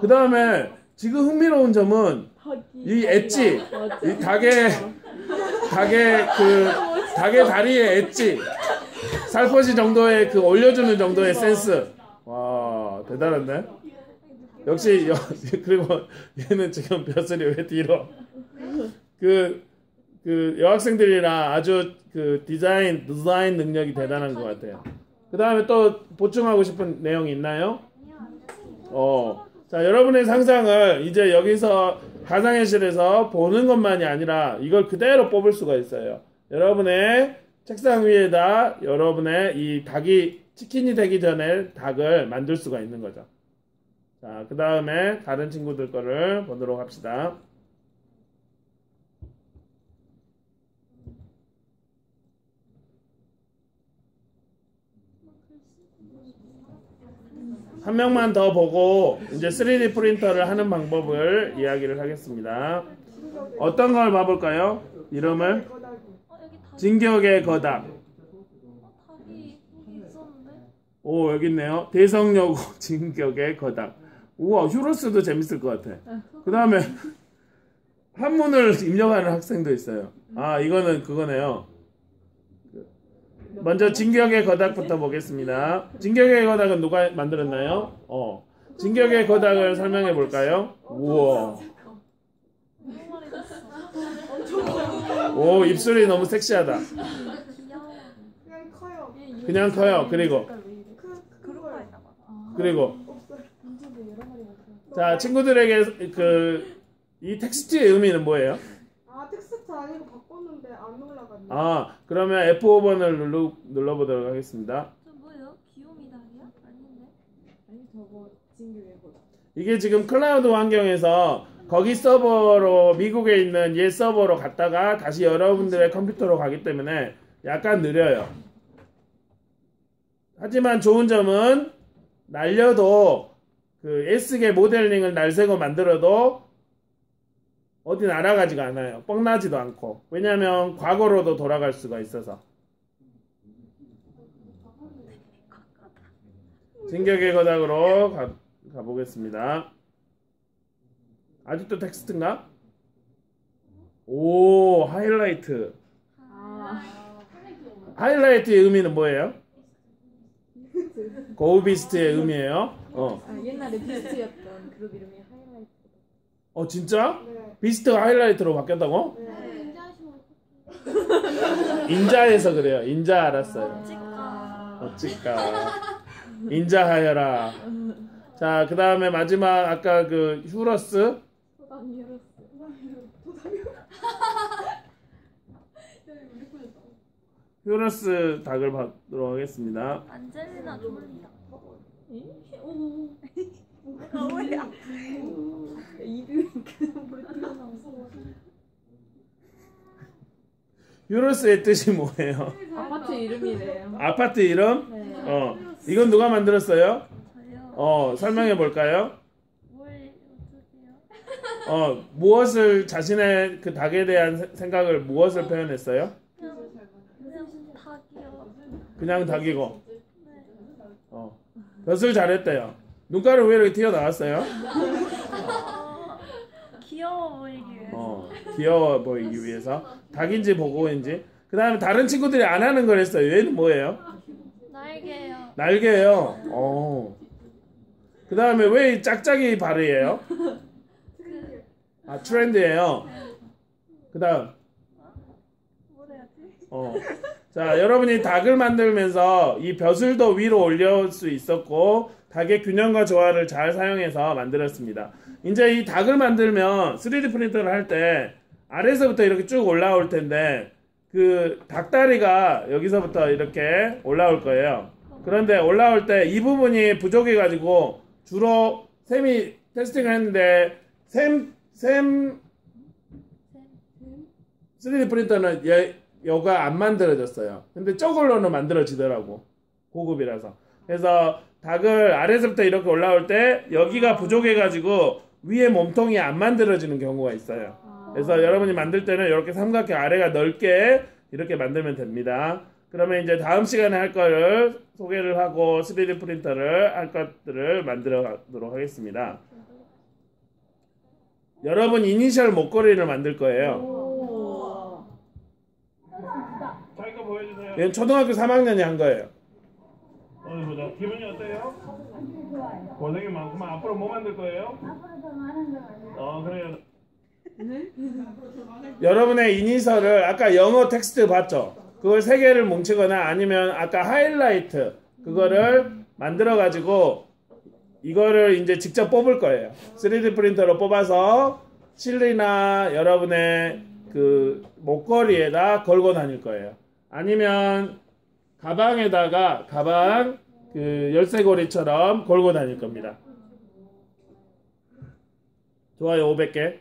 그 다음에 지금 흥미로운 점은 이 엣지, 이 닭의 닭의 그 닭의 다리의 엣지, 살포시 정도의 그 올려주는 정도의 센스. 와 대단한데? 역시 여, 그리고 얘는 지금 벼슬이 왜 뒤로? 그, 그 여학생들이라 아주 그 디자인 디자인 능력이 대단한 것 같아요. 그 다음에 또 보충하고 싶은 내용이 있나요? 어, 자 여러분의 상상을 이제 여기서 가상현실에서 보는 것만이 아니라 이걸 그대로 뽑을 수가 있어요. 여러분의 책상 위에다 여러분의 이 닭이 치킨이 되기 전에 닭을 만들 수가 있는 거죠. 자, 그 다음에 다른 친구들 거를 보도록 합시다. 한 명만 더 보고 이제 3D 프린터를 하는 방법을 이야기를 하겠습니다. 어떤 걸 봐볼까요? 이름을. 진격의 있었는데. 오 여기 있네요. 대성여고 진격의 거닭. 우와 휴로스도 재밌을 것 같아. 그 다음에 한문을 입력하는 학생도 있어요. 아 이거는 그거네요. 먼저 진격의 거닭부터 보겠습니다. 진격의 거닭은 누가 만들었나요? 어 진격의 거닭을 설명해 볼까요? 우와. 오 입술이 너무 섹시하다. 그냥 커요. 그냥 커요. 그리고 그. 그리고. 자 친구들에게 그 이 텍스트의 의미는 뭐예요? 아 텍스트 아니고 바꿨는데 안 올라갔네. 아 그러면 F5번을 눌러 눌러보도록 하겠습니다. 저 뭐예요? 귀요미 닭이야? 아닌데. 아니 저거 진격의 거다. 이게 지금 클라우드 환경에서 거기 서버로 미국에 있는 옛 서버로 갔다가 다시 여러분들의 컴퓨터로 가기 때문에 약간 느려요. 하지만 좋은 점은 날려도 그 S계 모델링을 날새고 만들어도 어디 날아가지가 않아요. 뻥나지도 않고. 왜냐하면 과거로도 돌아갈 수가 있어서. 진격의 거닥으로 가, 가보겠습니다. 아직도 텍스트인가? 오 하이라이트. 하이라이트의 의미는 뭐예요? 고우비스트의 의미예요. 어. 아, 옛날에 비스트였던 그룹 이름이 하이라이트. 어 진짜? 네. 비스트가 하이라이트로 바뀌었다고? 네. 인자에서 그래요. 인자 알았어요. 아, 어찌까. 인자하여라. 자, 그 다음에 마지막 아까 그 휴러스. 휴러스 닭을 받도록 하겠습니다. 안젤리나 졸리다. 오. 뭐야? 휴러스의 뜻이 뭐예요? 아파트 이름이래요. 아파트 이름? 네. 어. 이건 누가 만들었어요? 어, 설명해 볼까요? 어, 무엇을 자신의 그 닭에 대한 세- 생각을 무엇을 표현했어요? 그냥 그냥 닭이요. 그냥 닭이고. 어. 벼슬 잘했대요. 눈가를 왜 이렇게 튀어나왔어요? 어, 귀여워 보이기 위해서. 어, 귀여워 보이기 위해서 닭인지 보고인지 그 다음에 다른 친구들이 안 하는 걸 했어요 얘는 뭐예요? 날개요. 날개예요 어. 그 다음에 왜이 짝짝이 발이에요? 아 트렌드예요 그 다음? 어. 자 여러분이 닭을 만들면서 이 벼슬도 위로 올릴 수 있었고 닭의 균형과 조화를 잘 사용해서 만들었습니다 이제 이 닭을 만들면 3D 프린터를 할 때 아래서부터 이렇게 쭉 올라올 텐데 그 닭다리가 여기서부터 이렇게 올라올 거예요. 그런데 올라올 때 이 부분이 부족해 가지고 주로 샘이 테스팅을 했는데 샘, 샘 3D 프린터는 얘, 여가 안 만들어졌어요. 근데 저걸로는 만들어지더라고. 고급이라서. 그래서 닭을 아래서부터 이렇게 올라올 때 여기가 부족해가지고 위에 몸통이 안 만들어지는 경우가 있어요. 그래서 여러분이 만들 때는 이렇게 삼각형 아래가 넓게 이렇게 만들면 됩니다. 그러면 이제 다음 시간에 할 거를 소개를 하고 3D 프린터를 할 것들을 만들어 가도록 하겠습니다. 여러분 이니셜 목걸이를 만들 거예요. 오. 자기가 보여주세요. 얘는 초등학교 3학년이 한 거예요. 어디 보자. 기분이 어때요? 고생이 많구만. 앞으로 뭐 만들 거예요? 앞으로 더 많은 걸어 그래요. 여러분의 이니셜을 아까 영어 텍스트 봤죠? 그걸 세 개를 뭉치거나 아니면 아까 하이라이트 그거를 만들어 가지고 이거를 이제 직접 뽑을 거예요. 3D 프린터로 뽑아서 실리나 여러분의 그 목걸이에다 걸고 다닐 거예요. 아니면 가방에다가 가방 그 열쇠고리처럼 걸고 다닐 겁니다. 좋아요 500개.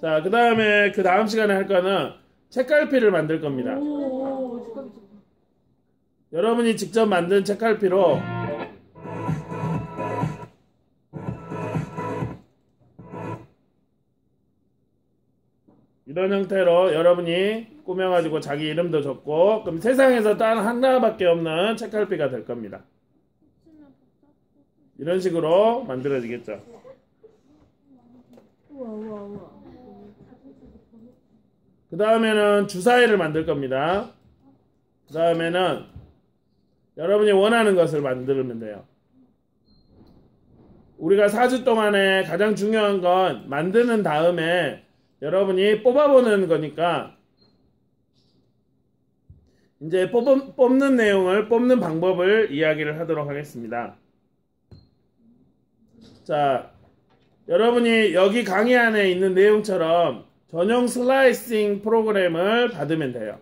자, 그 다음에 그 다음 시간에 할 거는 책갈피를 만들 겁니다. 여러분이 직접 만든 책갈피로 이런 형태로 여러분이 꾸며가지고 자기 이름도 적고 그럼 세상에서 단 하나밖에 없는 책갈피가 될 겁니다. 이런 식으로 만들어지겠죠. 그 다음에는 주사위를 만들 겁니다. 그 다음에는 여러분이 원하는 것을 만들면 돼요. 우리가 4주 동안에 가장 중요한 건 만드는 다음에 여러분이 뽑아보는 거니까 이제 뽑은, 뽑는 내용을 뽑는 방법을 이야기를 하도록 하겠습니다. 자, 여러분이 여기 강의 안에 있는 내용처럼 전용 슬라이싱 프로그램을 받으면 돼요.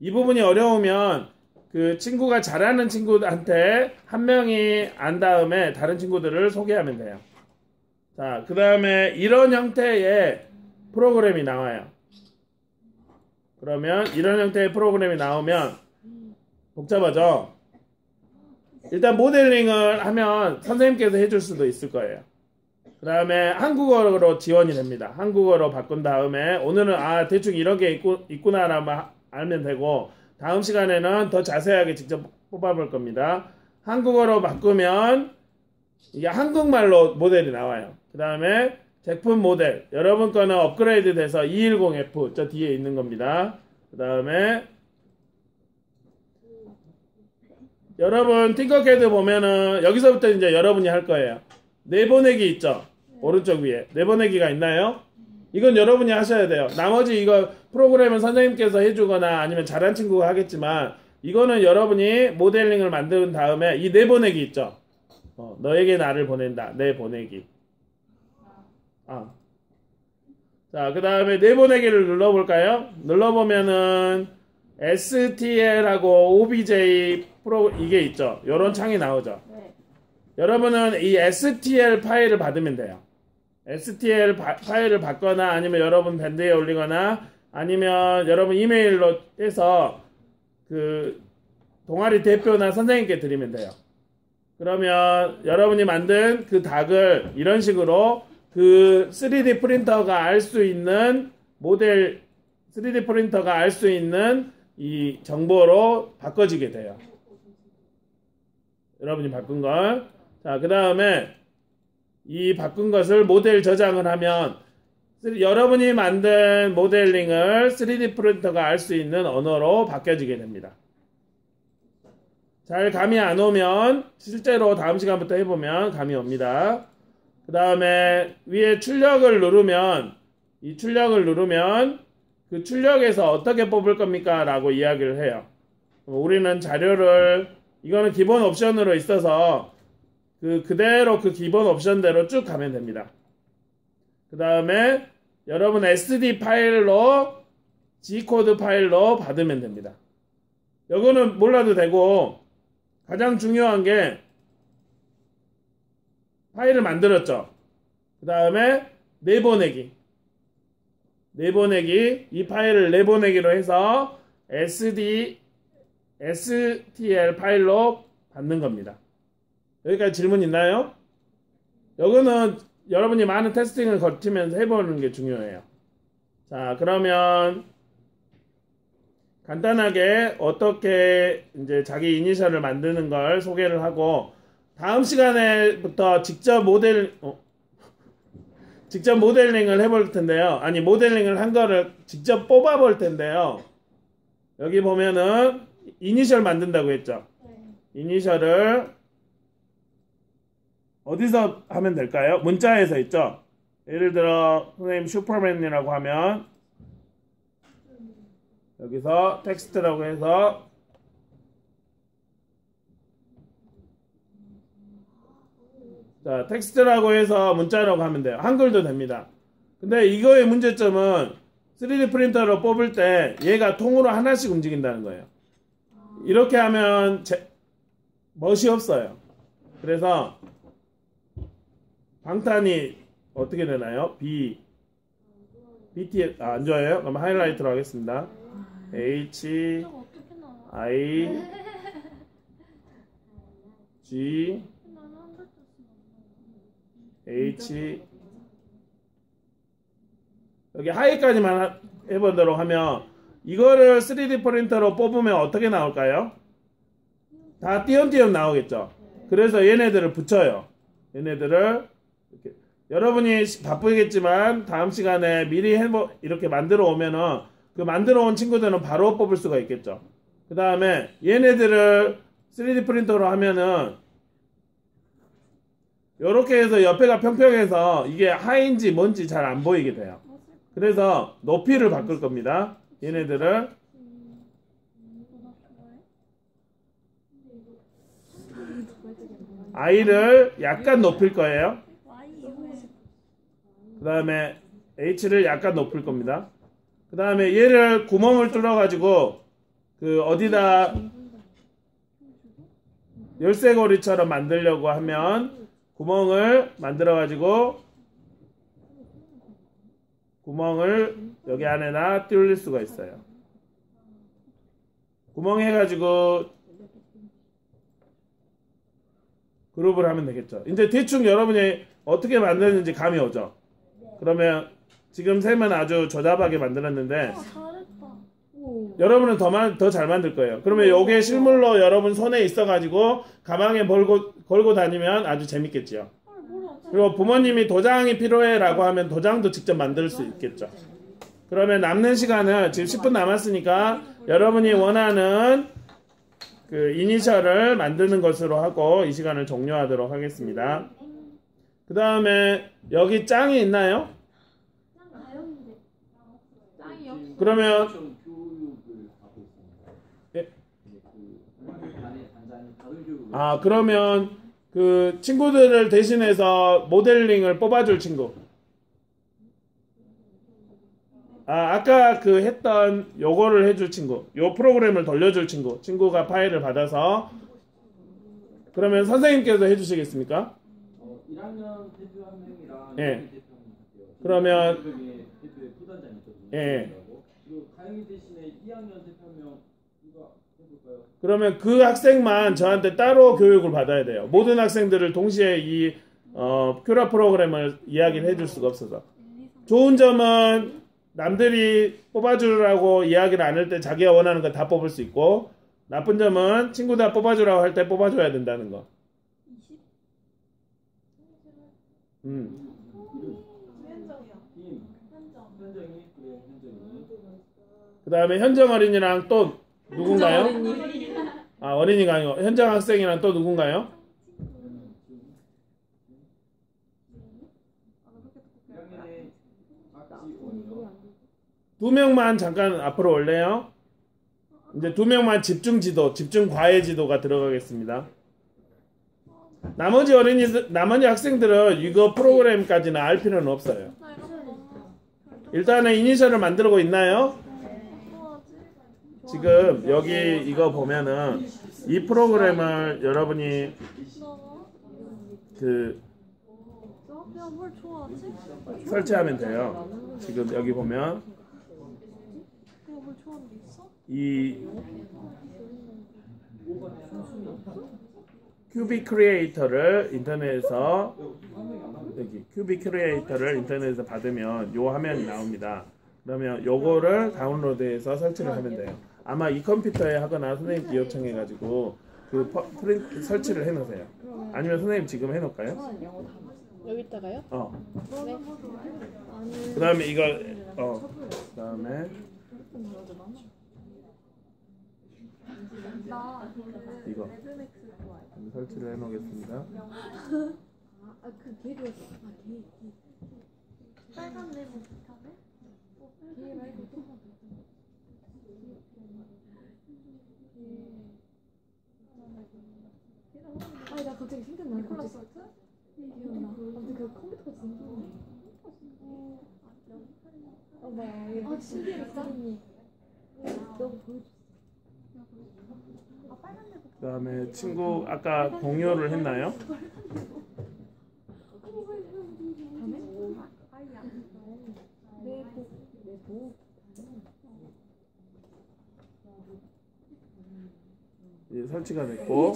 이 부분이 어려우면 그 친구가 잘하는 친구한테 한 명이 안 다음에 다른 친구들을 소개하면 돼요. 자, 그 다음에 이런 형태의 프로그램이 나와요. 그러면 이런 형태의 프로그램이 나오면 복잡하죠? 일단 모델링을 하면 선생님께서 해줄 수도 있을 거예요. 그 다음에 한국어로 지원이 됩니다. 한국어로 바꾼 다음에 오늘은 아 대충 이런 게 있구, 있구나라면 알면 되고 다음 시간에는 더 자세하게 직접 뽑아볼 겁니다. 한국어로 바꾸면 이게 한국말로 모델이 나와요. 그 다음에 제품 모델 여러분 거는 업그레이드 돼서 210F 저 뒤에 있는 겁니다. 그 다음에 여러분 팅커캐드 보면은 여기서부터 이제 여러분이 할 거예요. 내보내기 있죠? 오른쪽 위에 내보내기가 있나요? 이건 여러분이 하셔야 돼요. 나머지 이거 프로그램은 선생님께서 해주거나 아니면 잘한 친구가 하겠지만 이거는 여러분이 모델링을 만든 다음에 이 내보내기 있죠? 어, 너에게 나를 보낸다. 내보내기. 아. 자, 그 다음에 내보내기를 눌러볼까요? 눌러보면은 STL하고 OBJ 프로 이게 있죠. 요런 창이 나오죠. 네. 여러분은 이 STL 파일을 받으면 돼요. STL 바- 파일을 받거나 아니면 여러분 밴드에 올리거나 아니면 여러분 이메일로 해서 그 동아리 대표나 선생님께 드리면 돼요. 그러면 여러분이 만든 그 닭을 이런 식으로 그 3D 프린터가 알 수 있는 모델 3D 프린터가 알 수 있는 이 정보로 바꿔지게 돼요. 여러분이 바꾼 걸. 자, 그 다음에 이 바꾼 것을 모델 저장을 하면 여러분이 만든 모델링을 3D 프린터가 알 수 있는 언어로 바뀌어지게 됩니다. 잘 감이 안 오면 실제로 다음 시간부터 해보면 감이 옵니다. 그 다음에 위에 출력을 누르면 이 출력을 누르면 그 출력에서 어떻게 뽑을 겁니까? 라고 이야기를 해요. 우리는 자료를 이거는 기본 옵션으로 있어서 그 그대로 그 기본 옵션대로 쭉 가면 됩니다. 그 다음에 여러분 SD 파일로 G 코드 파일로 받으면 됩니다. 이거는 몰라도 되고 가장 중요한 게 파일을 만들었죠. 그 다음에 내보내기. 내보내기. 이 파일을 내보내기로 해서 SD, STL 파일로 받는 겁니다. 여기까지 질문 있나요? 이거는 여러분이 많은 testing을 거치면서 해보는 게 중요해요. 자, 그러면 간단하게 어떻게 이제 자기 이니셜을 만드는 걸 소개를 하고 다음 시간에부터 직접 모델 어, 직접 모델링을 해볼 텐데요. 아니 모델링을 한 거를 직접 뽑아 볼 텐데요. 여기 보면은 이니셜 만든다고 했죠. 이니셜을 어디서 하면 될까요? 문자에서 있죠. 예를 들어 선생님 슈퍼맨이라고 하면 여기서 텍스트라고 해서 자 텍스트라고 해서 문자라고 하면 돼요. 한글도 됩니다. 근데 이거의 문제점은 3D 프린터로 뽑을 때 얘가 통으로 하나씩 움직인다는 거예요. 이렇게 하면 제, 멋이 없어요. 그래서 방탄이 어떻게 되나요? B BT 아, 안 좋아요? 그럼 하이라이트로 하겠습니다. H? I G H 여기 하이까지만 하- 해보도록 하면 이거를 3D 프린터로 뽑으면 어떻게 나올까요? 다 띄엄띄엄 나오겠죠. 그래서 얘네들을 붙여요. 얘네들을 이렇게. 여러분이 시- 바쁘겠지만 다음 시간에 미리 해보 이렇게 만들어 오면은 그 만들어 온 친구들은 바로 뽑을 수가 있겠죠. 그 다음에 얘네들을 3D 프린터로 하면은 이렇게 해서 옆에가 평평해서 이게 하인지 뭔지 잘 안 보이게 돼요. 그래서 높이를 바꿀 겁니다. 얘네들을 I를 약간 높일 거예요. 그 다음에 H를 약간 높일 겁니다. 그 다음에 얘를 구멍을 뚫어 가지고 그 어디다 열쇠고리처럼 만들려고 하면 구멍을 만들어 가지고 구멍을 여기 안에나 뚫릴 수가 있어요. 구멍 해가지고 그룹을 하면 되겠죠. 이제 대충 여러분이 어떻게 만드는지 감이 오죠. 그러면 지금 셈은 아주 조잡하게 만들었는데 잘했다. 여러분은 더잘 만들 거예요. 그러면 요게 실물로 여러분 손에 있어가지고 가방에 걸고, 걸고 다니면 아주 재밌겠지요. 뭐라. 그리고 부모님이 도장이 필요해라고 하면 도장도 직접 만들 수 있겠죠. 그러면 남는 시간은 지금 10분 남았으니까 여러분이 원하는 그 이니셜을 만드는 것으로 하고 이 시간을 종료하도록 하겠습니다. 그 다음에 여기 짱이 있나요? 그러면 좀 교육을 하고 있습니다. 예. 그 반의 반장이 다른 교육을 아 그러면 그 친구들을 대신해서 모델링을 뽑아줄 친구. 아 아까 그 했던 요거를 해줄 친구. 요 프로그램을 돌려줄 친구. 친구가 파일을 받아서 그러면 선생님께서 해주시겠습니까? 어, 1학년 대표 한 명이랑 예. 2학년 대표 한명 할게요. 그러면- 대표의 대표의 부단장이 있거든요. 예. 그리고 가영이 대신에 2학년 대표 한명 누가 해볼까요? 그러면 그 학생만 저한테 따로 교육을 받아야 돼요. 모든 학생들을 동시에 이 어, 큐라 프로그램을 이야기를 해줄 수가 없어서. 좋은 점은 남들이 뽑아주라고 이야기를 안 할 때 자기가 원하는 거 다 뽑을 수 있고 나쁜 점은 친구들 뽑아주라고 할 때 뽑아줘야 된다는 거. 음. 현정이 그 다음에 현정 어린이랑 또 누군가요? 아 어린이가 아니고 현정 학생이랑 또 누군가요? 1학년에 박지원이요. 두 명만 잠깐 앞으로 올래요? 이제 두 명만 집중 지도, 집중 과외 지도가 들어가겠습니다. 나머지 어린이, 나머지 학생들은 이거 프로그램까지는 알 필요는 없어요. 너무. 일단은 이니셜을 만들고 있나요? 지금 여기 이거 보면은 이 프로그램을 여러분이. 그? 설치하면 돼요. 지금 여기 보면? 이 큐빅 크리에이터를 인터넷에서 여기 Cubicreator를 인터넷에서 받으면 요 화면이 나옵니다. 그러면 요거를 다운로드해서 설치를 하면 돼요. 아마 이 컴퓨터에 하거나 선생님께 요청해 가지고 그 퍼- 프린트 설치를 해 놓으세요. 아니면 선생님 지금 해 놓을까요? 여기다가요? 어. 네. 그 다음에 이거 어. 그 다음에 나 이거. 설치를 해 놓겠습니다. 아그 개도 아 개. 빨간 레몬 비타민? 개 말고 또 아니 나 갑자기 생각나. 니콜라스 트 기억나. 아무튼 그 컴퓨터가 진짜. 어 뭐야? 아, 신기해. 사람이 너 보여줘. 그다음에 친구 아까 공유를 했나요? 다음에 이제 설치가 됐고.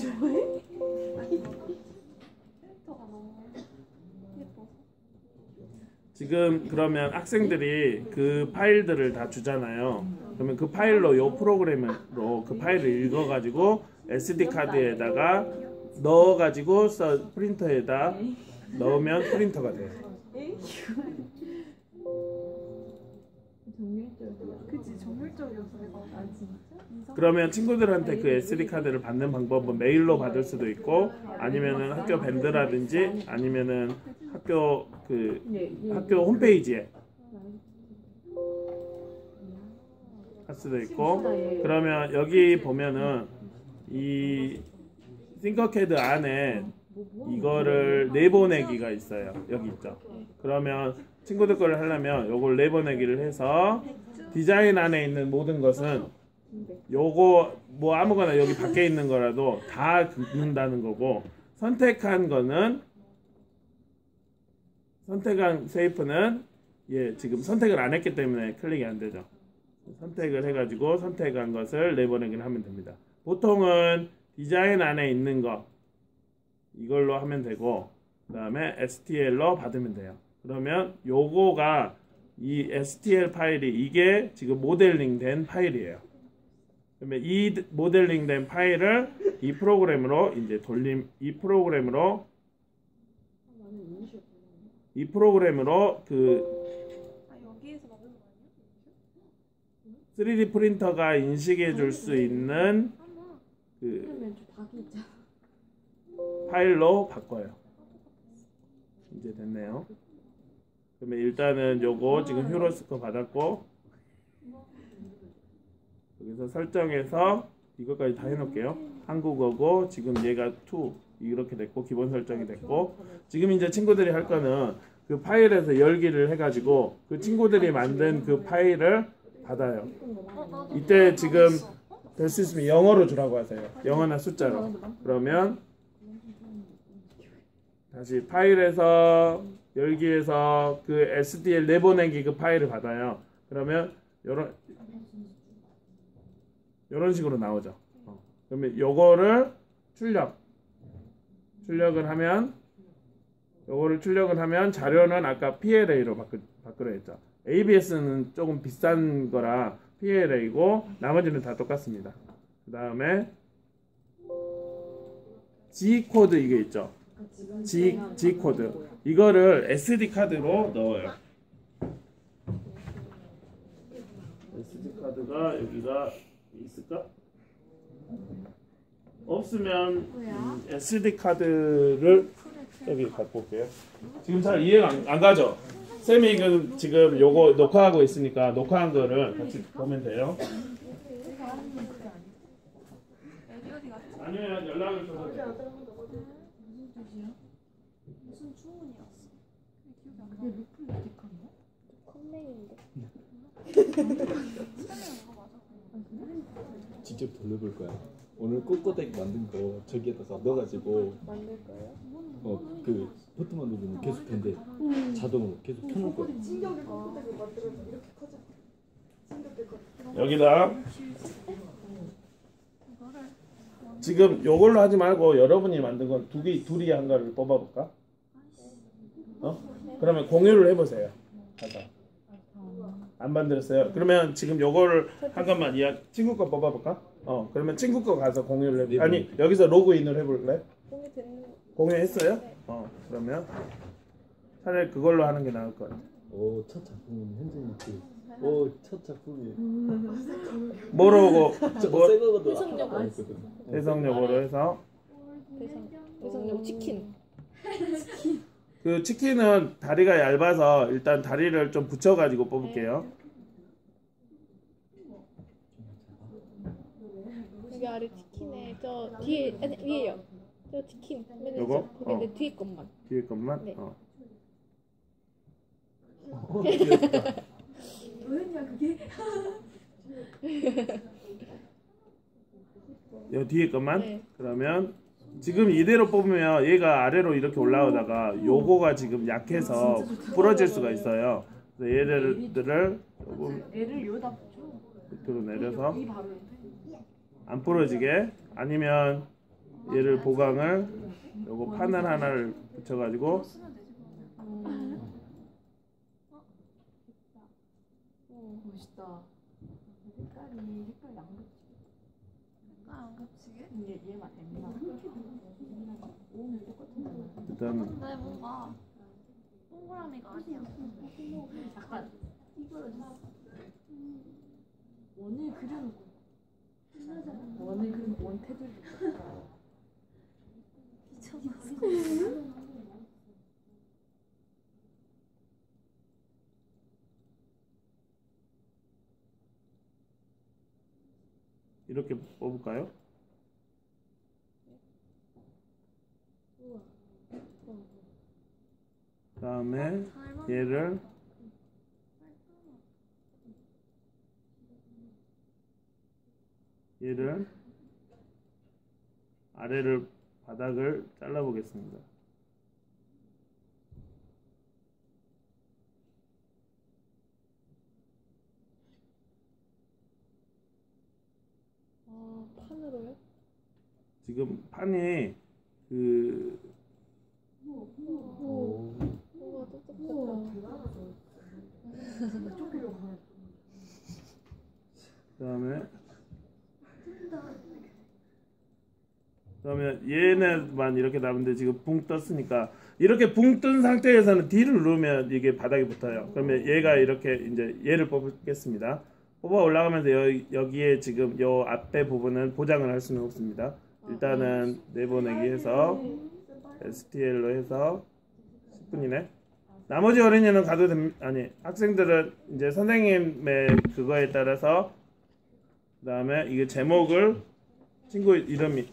지금 그러면 학생들이 그 파일들을 다 주잖아요. 그러면 그 파일로 요 프로그램으로 그 파일을 읽어가지고 SD 카드에다가 넣어가지고 써 프린터에다 넣으면 프린터가 돼요. 정밀적이야. 그치, 정밀적이었어, 내가. 아 진짜? 그러면 친구들한테 그 SD 카드를 받는 방법은 메일로 받을 수도 있고 아니면은 학교 밴드라든지 아니면은 학교 그. 학교 홈페이지에 할 수도 있고 그러면 여기 보면은 이 싱커캐드 안에 이거를 내보내기가 있어요 여기 있죠 그러면 친구들 거를 하려면 요걸 내보내기를 해서 디자인 안에 있는 모든 것은 요거 뭐 아무거나 여기 밖에 있는 거라도 다 긋는다는 거고 선택한 거는 선택한 세이프는 예 지금 선택을 안 했기 때문에 클릭이 안 되죠. 선택을 해가지고 선택한 것을 내보내기를 하면 됩니다. 보통은 디자인 안에 있는 거 이걸로 하면 되고 그 다음에 STL로 받으면 돼요. 그러면 요거가 이 STL 파일이 이게 지금 모델링 된 파일이에요. 그러면 이 모델링 된 파일을 이 프로그램으로 이제 돌림 이 프로그램으로 이 프로그램으로 그아 여기에서 만든 거 아니야? 3D 프린터가 인식해 줄 수 있는 그. 파일로 바꿔요. 이제 됐네요. 그러면 일단은 요거 지금 휴로스코 받았고 여기서 설정해서 이것까지 다 해놓을게요. 한국어고 지금 얘가 2 이렇게 됐고 기본 설정이 됐고 지금 이제 친구들이 할 거는 그 파일에서 열기를 해가지고 그 친구들이 만든 그 파일을 받아요. 이때 지금 될 수 있으면 영어로 주라고 하세요. 영어나 숫자로. 그러면 다시 파일에서 열기에서 그 SDL 내보내기 그 파일을 받아요. 그러면 요런 요런 식으로 나오죠. 어. 그러면 요거를 출력 출력을 하면 요거를 출력을 하면 자료는 아까 PLA로 바꾸, 바꾸려 했죠. ABS는 조금 비싼 거라 PLA고 나머지는 다 똑같습니다. 그 다음에 G 코드 이게 있죠. G, G 코드 이거를 SD 카드로 넣어요. SD 카드가 여기가 있을까? 없으면 음, SD 카드를 여기 갖고 올게요. 지금 잘 이해가 안, 안 가죠? 쌤이 그 지금 요거 녹화하고 있으니까 녹화한 거를 같이 보면 돼요. 아니면 연락을 줘서 돼요. 무슨 주문이었어? 기억이 안 나. 그게 루플 어디갔나? 컴맹인데. 직접 돌려볼 거야. 오늘 꼬꼬댁 만든 거 저기에다가 넣어가지고 만들 거예요? 어그 버튼만 누르면 계속 된대. 자동으로 계속 켜놓을 거야. 진격의 컴퓨터를 만들어서 이렇게 커져. 진격의. 여기다 지금 요걸로 하지 말고 여러분이 만든 건 두 개, 둘이 한 거를 뽑아볼까? 어? 그러면 공유를 해보세요. 가서. 안 만들었어요. 그러면 지금 요거를 한 것만 이야 친구 거 뽑아볼까? 어, 그러면 친구 거 가서 공유를 해. 아니 여기서 로그인을 해볼래? 공이 됐는 공유했어요? 어, 그러면 차라리 그걸로 하는 게 나을 것 같아. 오첫 작품은 현진이 그. 오첫 작품이. 뭐로고 저거 뭐새 거거든. 해성력 아까 있거든. 해성력으로 해서 해성력 치킨. 그 치킨은 다리가 얇아서 일단 다리를 좀 붙여가지고 뽑을게요. 여기 아래 치킨에 저 뒤에 아니 위에요. 저 치킨. 맨날 요거? 저- 거기 어. 내 뒤에 것만. 뒤에 것만. 네. 어. 뭐였냐 그게? 요 뒤에 것만. 네. 그러면 지금 이대로 뽑으면 얘가 아래로 이렇게 올라오다가 요거가 지금 약해서 부러질 수가 있어요. 그래서 얘들을 조금 얘를 여기다 붙여. 밑으로 내려서 이 바로 안 부러지게 아니면 얘를 보강을 요거 판을 하나를 붙여가지고 멋있다. 색깔이 색깔이 안 겹치. 안 겹치게? 얘 얘만 엠나. 오늘 똑같은 일단 근데 뭔가 동그라미가 아니야. 약간 찌그러졌어. 원을 그려놓고. 원을 그리고 원 테두리. 이렇게 뽑을까요? 그 다음에 얘를 얘를 아래를 바닥을 잘라 보겠습니다. 아 판으로요? 지금 그 오. 우와 똑똑하다. 그 다음에 그다음에 얘네만 이렇게 남는데 지금 붕 떴으니까 이렇게 붕 뜬 상태에서는 D를 누르면 이게 바닥에 붙어요. 그러면 얘가 이렇게 이제 얘를 뽑겠습니다. 뽑아 올라가면서 여, 여기에 지금 요 앞에 부분은 보장을 할 수는 없습니다. 일단은 내보내기 해서 STL로 해서 10분이네. 나머지 어린이는 가도 됩 아니 학생들은 이제 선생님의 그거에 따라서 그 다음에 이게 제목을 친구 이름이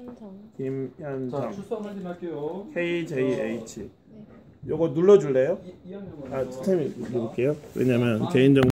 김현정. 자, 김현정 출석 확인할게요. KJH 요거 눌러줄래요? 2학년 아 선생님 누를게요 왜냐면 개인정보